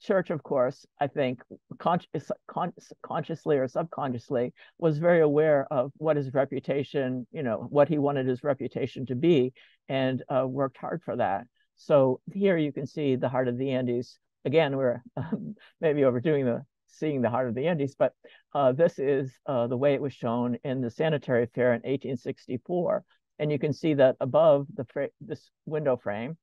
Church, of course, I think con- con- consciously or subconsciously was very aware of what his reputation, you know, what he wanted his reputation to be, and uh, worked hard for that. So here you can see the heart of the Andes. Again, we're um, maybe overdoing the seeing the heart of the Andes, but uh, this is uh, the way it was shown in the sanitary fair in 1864. And you can see that above the this window frame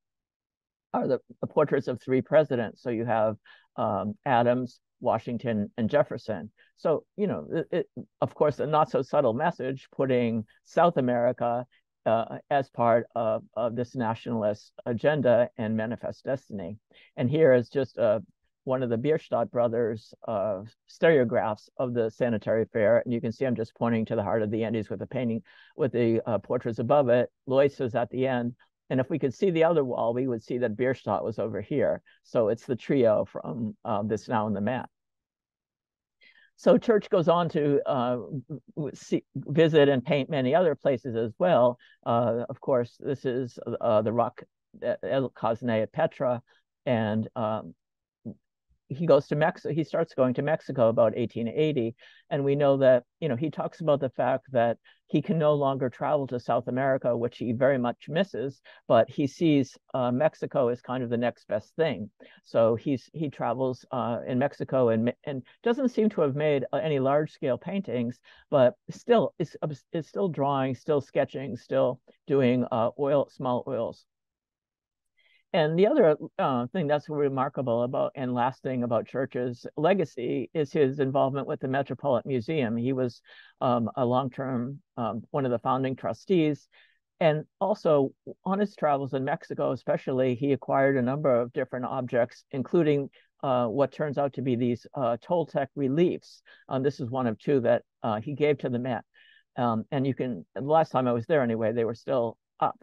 are the, the, portraits of three presidents. So you have um, Adams, Washington and Jefferson. So, you know, it, it, of course, a not so subtle message putting South America uh, as part of, of this nationalist agenda and manifest destiny. And here is just a one of the Bierstadt brothers uh, stereographs of the sanitary fair. And you can see I'm just pointing to the heart of the Andes with the painting with the uh, portraits above it. Lois is at the end. And if we could see the other wall, we would see that Bierstadt was over here. So it's the trio from uh, this now in the map. So Church goes on to uh, see, visit and paint many other places as well. Uh, of course, this is uh, the rock El Khasné at Petra, and um, he goes to Mexico. He starts going to Mexico about 1880, and we know that you know he talks about the fact that he can no longer travel to South America, which he very much misses. But he sees uh, Mexico as kind of the next best thing. So he's he travels uh, in Mexico and and doesn't seem to have made uh, any large scale paintings, but still is is still drawing, still sketching, still doing uh, oil small oils. And the other uh, thing that's remarkable about and lasting about Church's legacy is his involvement with the Metropolitan Museum. He was um, a long-term um, one of the founding trustees, and also on his travels in Mexico, especially, he acquired a number of different objects, including uh, what turns out to be these uh, Toltec reliefs. Um, this is one of two that uh, he gave to the Met. Um, and you can, the last time I was there anyway, they were still up.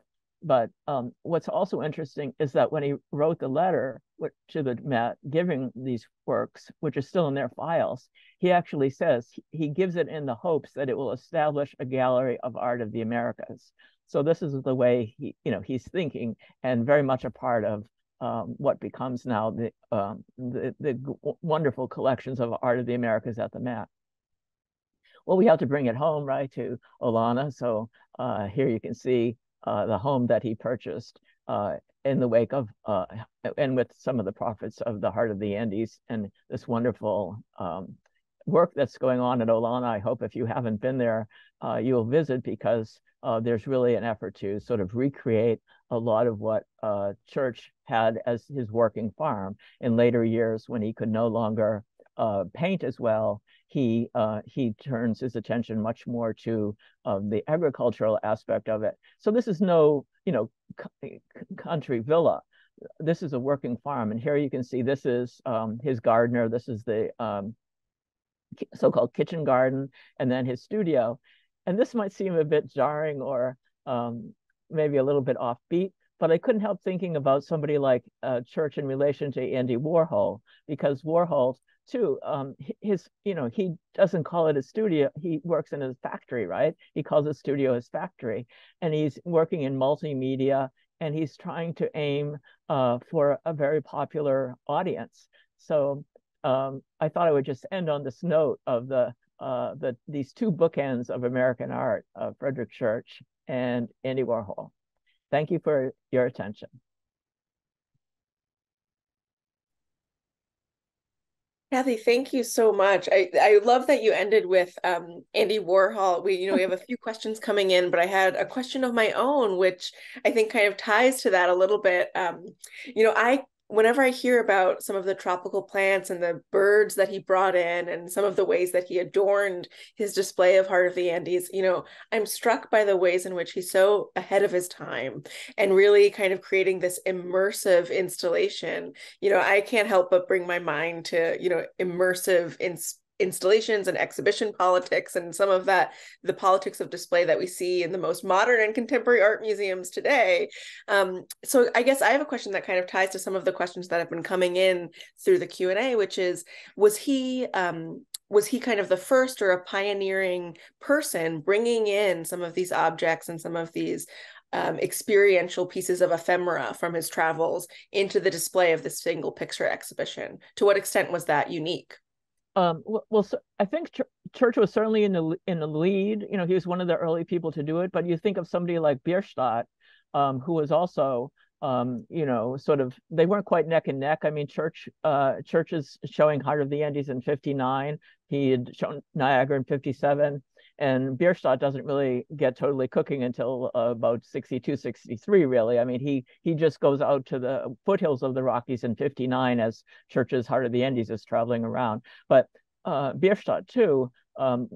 But um, what's also interesting is that when he wrote the letter to the Met giving these works, which are still in their files, he actually says he gives it in the hopes that it will establish a gallery of art of the Americas. So this is the way he, you know, he's thinking, and very much a part of um, what becomes now the, um, the, the wonderful collections of art of the Americas at the Met. Well, we have to bring it home, right, to Olana. So uh, here you can see uh, the home that he purchased uh, in the wake of uh, and with some of the profits of the Heart of the Andes and this wonderful um, work that's going on at Olana. I hope if you haven't been there, uh, you'll visit because uh, there's really an effort to sort of recreate a lot of what Church had as his working farm in later years when he could no longer paint as well he uh, he turns his attention much more to um, the agricultural aspect of it. So this is no you know country villa. This is a working farm, and here you can see this is um, his gardener. This is the um, so-called kitchen garden, and then his studio. And this might seem a bit jarring or um, maybe a little bit offbeat, but I couldn't help thinking about somebody like uh, Church in relation to Andy Warhol, because Warhol too um his you know he doesn't call it a studio he works in his factory right? He calls his studio his factory and he's working in multimedia and he's trying to aim uh, for a very popular audience. So um, i thought i would just end on this note of the uh, the these two bookends of american art uh, frederic church and andy warhol. Thank you for your attention Kathy, thank you so much. I, I love that you ended with um, Andy Warhol. We, you know, we have a few questions coming in, but I had a question of my own, which I think kind of ties to that a little bit. Um, you know, I whenever I hear about some of the tropical plants and the birds that he brought in and some of the ways that he adorned his display of Heart of the Andes, you know, I'm struck by the ways in which he's so ahead of his time and really kind of creating this immersive installation. You know, I can't help but bring my mind to, you know, immersive in installations and exhibition politics and some of that the politics of display that we see in the most modern and contemporary art museums today. Um, so i guess i have a question that kind of ties to some of the questions that have been coming in through the q&a which is was he um, was he kind of the first or a pioneering person bringing in some of these objects and some of these um, experiential pieces of ephemera from his travels into the display of this single picture exhibition? To what extent was that unique um, well, I think Ch- Church was certainly in the in the lead. You know, he was one of the early people to do it. But you think of somebody like Bierstadt, um, who was also, um, you know, sort of they weren't quite neck and neck. I mean, Church uh, Church is showing Heart of the Andes in '59. He had shown Niagara in '57, and Bierstadt doesn't really get totally cooking until uh, about 62, 63, really. I mean, he he just goes out to the foothills of the Rockies in 59 as Church's Heart of the Andes is traveling around. But uh, Bierstadt, too, um,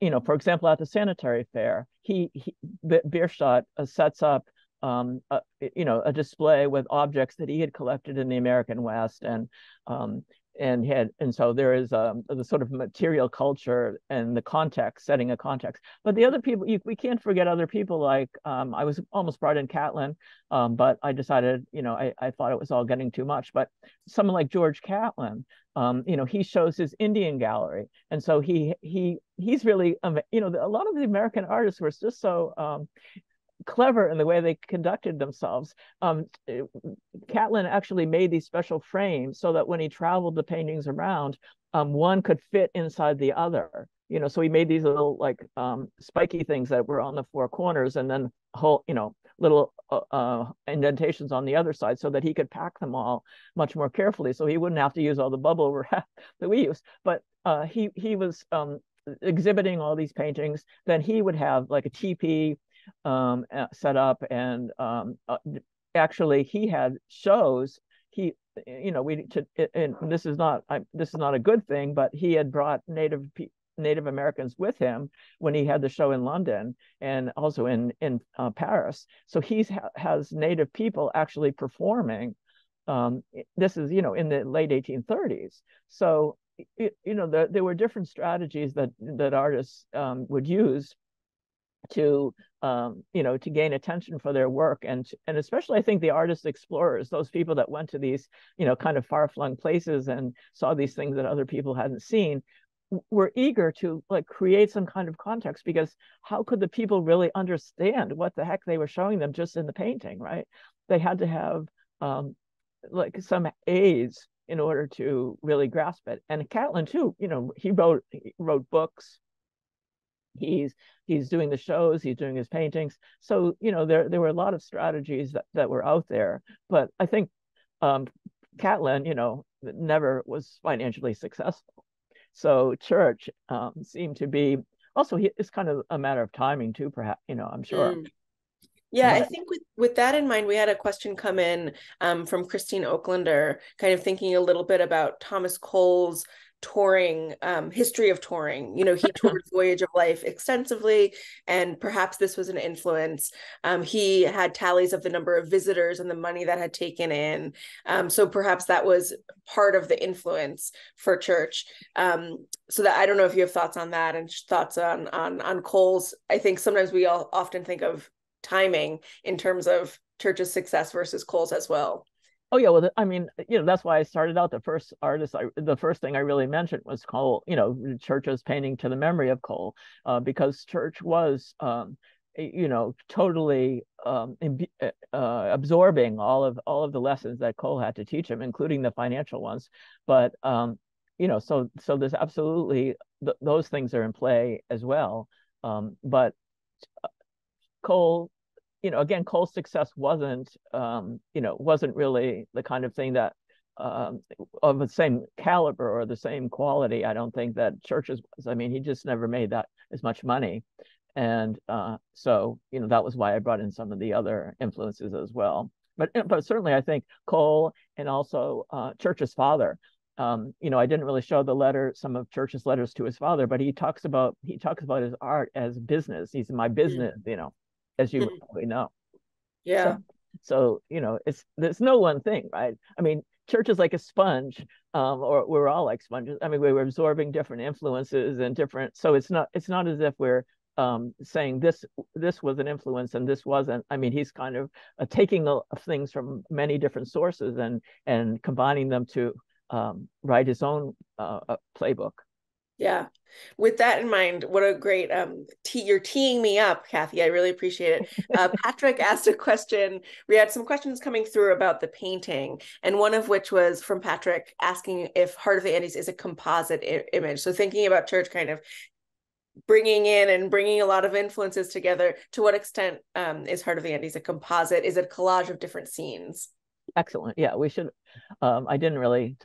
you know, for example, at the sanitary fair, he, he Bierstadt uh, sets up um, a, you know, a display with objects that he had collected in the American West, and um, and had and so there is um, the sort of material culture and the context, setting a context. But the other people, you, we can't forget other people. Like um, I was almost brought in Catlin, um, but I decided, you know, I, I thought it was all getting too much. But someone like George Catlin, um, you know, he shows his Indian gallery, and so he he he's really, um, you know, a lot of the American artists were just so clever in the way they conducted themselves. Um, Catlin actually made these special frames so that when he traveled the paintings around, um, one could fit inside the other. You know, so he made these little like um, spiky things that were on the four corners, and then whole, you know, little uh, uh, indentations on the other side, so that he could pack them all much more carefully, so he wouldn't have to use all the bubble wrap that we use. But uh, he he was um, exhibiting all these paintings. Then he would have like a teepee um, uh, set up, and um, uh, actually he had shows. He, you know, we to, and this is not I, this is not a good thing, but he had brought native Native Americans with him when he had the show in London and also in in uh, Paris. So he ha- has Native people actually performing. Um, this is you know in the late 1830s. So it, you know the, there were different strategies that that artists um, would use to um, you know to gain attention for their work. And and especially i think the artist explorers those people that went to these you know kind of far-flung places and saw these things that other people hadn't seen were eager to like create some kind of context because how could the people really understand what the heck they were showing them just in the painting right? They had to have um, like some aids in order to really grasp it. And catlin too you know he wrote he wrote books he's he's doing the shows he's doing his paintings. So you know there there were a lot of strategies that, that were out there but i think um catlin you know never was financially successful. So church um, seemed to be also he, it's kind of a matter of timing too perhaps you know i'm sure. Mm. Yeah, I think with with that in mind, we had a question come in um, from Christine Oaklander, kind of thinking a little bit about Thomas Cole's touring um, history of touring. You know he toured voyage of life extensively and perhaps this was an influence. Um, he had tallies of the number of visitors and the money that had taken in. Um, so perhaps that was part of the influence for church. Um, so that i don't know if you have thoughts on that and thoughts on on on cole's. I think sometimes we all often think of timing in terms of church's success versus cole's as well Oh yeah, well, I mean, you know, that's why I started out. The first artist, I, the first thing I really mentioned was Cole. You know, Church's painting to the memory of Cole, uh, because Church was, um, you know, totally um, uh, uh, absorbing all of all of the lessons that Cole had to teach him, including the financial ones. But um, you know, so so there's absolutely th- those things are in play as well. Um, but uh, Cole you know, again, Cole's success wasn't, um, you know, wasn't really the kind of thing that um, of the same caliber or the same quality. I don't think that Church's was. I mean, he just never made that as much money, and uh, so you know that was why I brought in some of the other influences as well. But but certainly, I think Cole and also uh, Church's father. Um, you know, I didn't really show the letter, some of Church's letters to his father, but he talks about he talks about his art as business. He's my business, you know, as you probably know. Yeah. So, so, you know, it's there's no one thing, right? I mean, church is like a sponge, um, or we're all like sponges. I mean, we are absorbing different influences and different. So it's not it's not as if we're um, saying this this was an influence and this wasn't. I mean, he's kind of uh, taking things from many different sources and and combining them to um, write his own uh, uh playbook. Yeah. With that in mind, what a great um te- you're teeing me up, Kathy. I really appreciate it. Uh, Patrick asked a question. We had some questions coming through about the painting, and one of which was from Patrick asking if Heart of the Andes is a composite image. So thinking about church kind of bringing in and bringing a lot of influences together. To what extent um, is Heart of the Andes a composite? Is it a collage of different scenes? Excellent. Yeah, we should. Um, I didn't really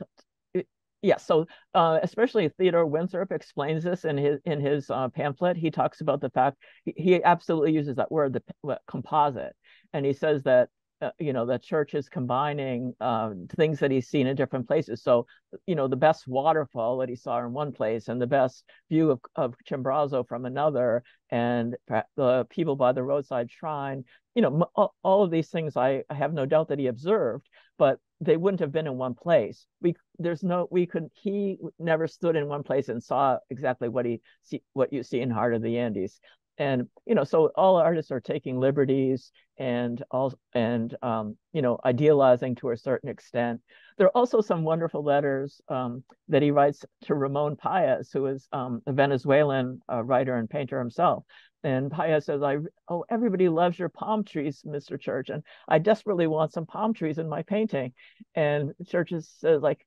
yeah, so uh, especially Theodore Winthrop explains this in his in his uh, pamphlet. He talks about the fact he, he absolutely uses that word, the composite, and he says that uh, you know the church is combining um, things that he's seen in different places. So you know the best waterfall that he saw in one place, and the best view of, of Chimborazo from another, and the people by the roadside shrine. You know all, all of these things. I, I have no doubt that he observed, but they wouldn't have been in one place. We there's no we could he never stood in one place and saw exactly what he see what you see in Heart of the Andes. And you know, so all artists are taking liberties and all and um, you know, idealizing to a certain extent. There are also some wonderful letters um, that he writes to Ramon Paez, who is um, a Venezuelan uh, writer and painter himself, and Paez says, I oh, everybody loves your palm trees, Mr. Church. And I desperately want some palm trees in my painting. And Church says, like,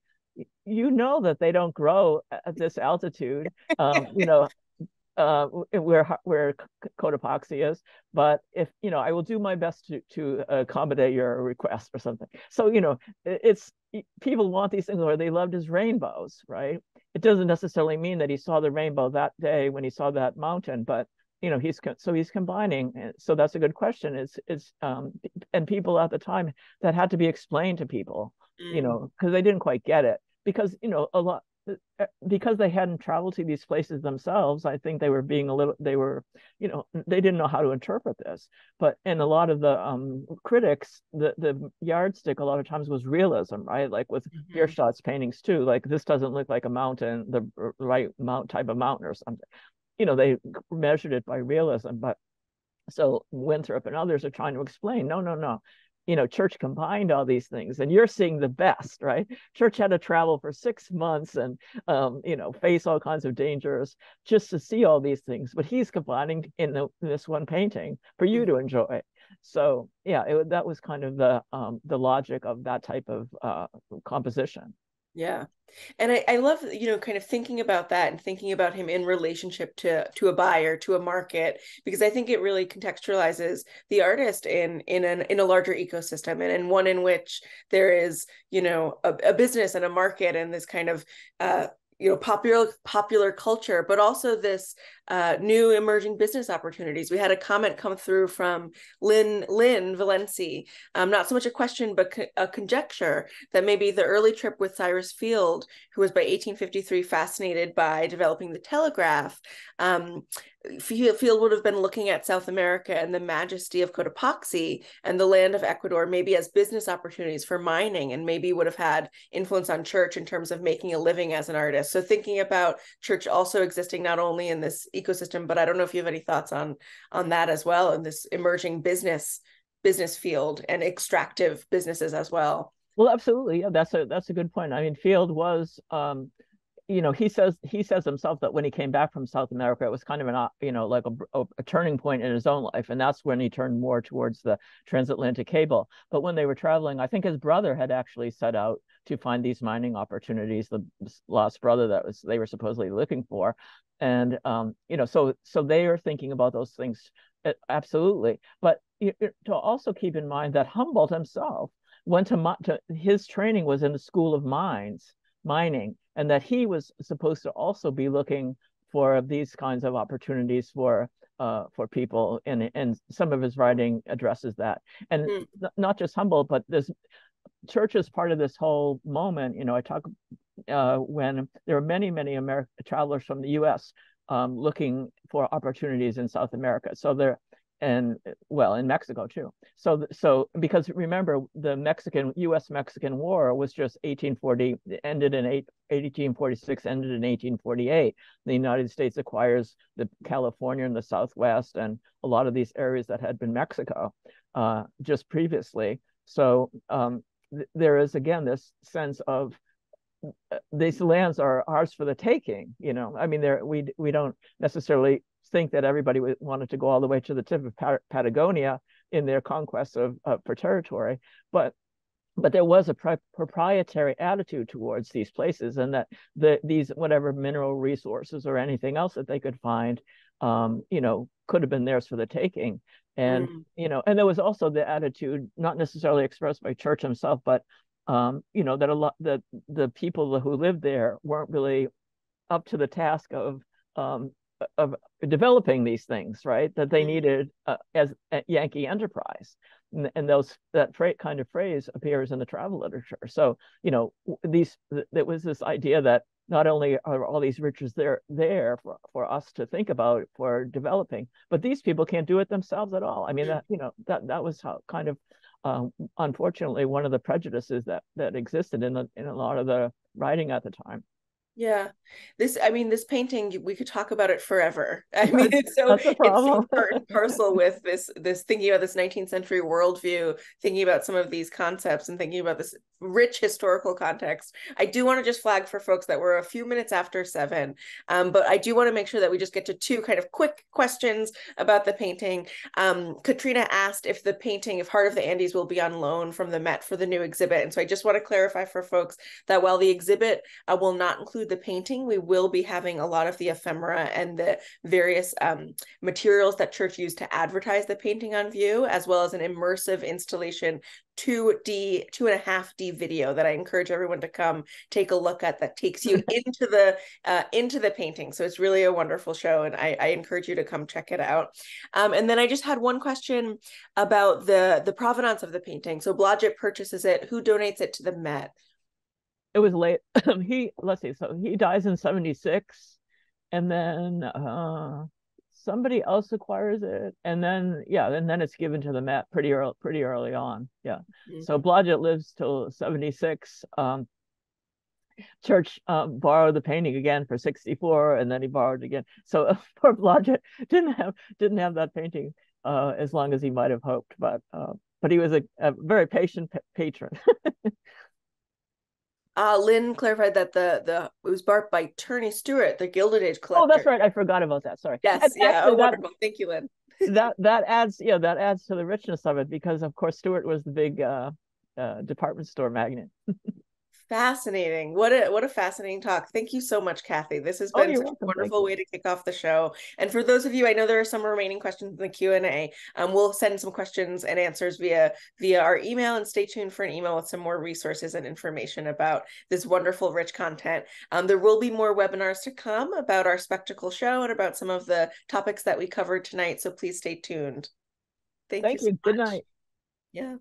you know that they don't grow at this altitude. Um, you know, uh, where where Cotopaxi is. But if you know, I will do my best to to accommodate your request or something. So you know, it's people want these things or they loved his rainbows, right? It doesn't necessarily mean that he saw the rainbow that day when he saw that mountain, but you know he's so he's combining so that's a good question. Is is um and people at the time that had to be explained to people mm. you know because they didn't quite get it. Because you know a lot uh, because they hadn't traveled to these places themselves i think they were being a little they were you know they didn't know how to interpret this. But and a lot of the um critics the the yardstick a lot of times was realism right? Like with mm-hmm. Bierstadt's paintings too like this doesn't look like a mountain the right mount type of mountain or something you know, they measured it by realism, but so Winthrop and others are trying to explain, no, no, no. You know, church combined all these things, and you're seeing the best, right? Church had to travel for six months and, um, you know, face all kinds of dangers just to see all these things. But he's combining in, the, in this one painting for you to enjoy. So, yeah, it, that was kind of the um, the logic of that type of uh, composition. Yeah. And I, I love, you know, kind of thinking about that and thinking about him in relationship to to a buyer, to a market, because I think it really contextualizes the artist in in an in a larger ecosystem and in one in which there is, you know, a, a business and a market and this kind of uh you know popular popular culture but also this uh, new emerging business opportunities. We had a comment come through from lynn lynn valenci um, not so much a question but co- a conjecture that maybe the early trip with cyrus field who was by 1853 fascinated by developing the telegraph um, Field would have been looking at South America and the majesty of Cotopaxi and the land of Ecuador, maybe as business opportunities for mining, and maybe would have had influence on church in terms of making a living as an artist. So thinking about church also existing not only in this ecosystem, but I don't know if you have any thoughts on on that as well, in this emerging business business field and extractive businesses as well. Well, absolutely. Yeah, that's a that's a good point. I mean, Field was um, you know he says he says himself that when he came back from south america it was kind of an you know like a, a, turning point in his own life and that's when he turned more towards the transatlantic cable. But when they were traveling i think his brother had actually set out to find these mining opportunities the lost brother that was they were supposedly looking for. And um, you know so so they are thinking about those things absolutely. But to also keep in mind that humboldt himself went to, to his training was in the school of mines mining and that he was supposed to also be looking for these kinds of opportunities for uh, for people and and some of his writing addresses that and mm. not just Humboldt but this church is part of this whole moment you know I talk uh, when there are many many American travelers from the U.S. Um, looking for opportunities in South America so there and well in Mexico too. So so because remember the Mexican U.S. Mexican War was just 1840 ended in 1846 ended in 1848. The United States acquires the California and the Southwest and a lot of these areas that had been Mexico uh, just previously. So um, th- there is again this sense of uh, these lands are ours for the taking you know i mean there we we don't necessarily think that everybody wanted to go all the way to the tip of Patagonia in their conquest of, of for territory, but but there was a pri- proprietary attitude towards these places, and that the these whatever mineral resources or anything else that they could find, um, you know, could have been theirs for the taking. And mm. you know, and there was also the attitude, not necessarily expressed by Church himself, but um, you know, that a lot that the people who lived there weren't really up to the task of um, of developing these things, right? That they mm-hmm. needed uh, as Yankee enterprise, and, and those that fra- kind of phrase appears in the travel literature. So you know, these there was this idea that not only are all these riches there there for, for us to think about for developing, but these people can't do it themselves at all. I mean, that you know that that was how kind of um, unfortunately one of the prejudices that that existed in the, in a lot of the writing at the time. Yeah. This, I mean, this painting, we could talk about it forever. I mean, it's so, it's so part and parcel with this, this thinking about this 19th century worldview, thinking about some of these concepts and thinking about this rich historical context. I do want to just flag for folks that we're a few minutes after seven, um, but I do want to make sure that we just get to two kind of quick questions about the painting. Um, Katrina asked if the painting, if Heart of the Andes will be on loan from the Met for the new exhibit. And so I just want to clarify for folks that while the exhibit uh, will not include include the painting, we will be having a lot of the ephemera and the various um, materials that church used to advertise the painting on view, as well as an immersive installation 2D, two and a half D video that I encourage everyone to come take a look at that takes you into the uh, into the painting. So it's really a wonderful show, and I, I encourage you to come check it out. Um, and then I just had one question about the the provenance of the painting. So Blodgett purchases it. Who donates it to the Met? It was late. he let's see, so he dies in '76, and then uh, somebody else acquires it, and then yeah, and then it's given to the Met pretty early, pretty early on. Yeah, mm-hmm. so Blodgett lives till '76. Um, Church um, borrowed the painting again for 64, and then he borrowed again. So uh, poor Blodgett didn't have didn't have that painting uh, as long as he might have hoped, but uh, but he was a, a very patient patron. Uh, Lynn clarified that the the it was bought by Turney Stewart, the Gilded Age collector. Oh, that's right. I forgot about that. Sorry. Yes. yeah. Oh, wonderful. Thank you, Lynn. that that adds yeah that adds to the richness of it because of course Stewart was the big uh, uh, department store magnate. Fascinating. What a what a fascinating talk. Thank you so much, Kathy. This has oh, been oh, such a wonderful way to kick off the show. And for those of you, I know there are some remaining questions in the Q and A. Um, we'll send some questions and answers via via our email, and stay tuned for an email with some more resources and information about this wonderful, rich content. Um, there will be more webinars to come about our spectacle show and about some of the topics that we covered tonight. So please stay tuned. Thank, Thank you. So you. Good night. Yeah.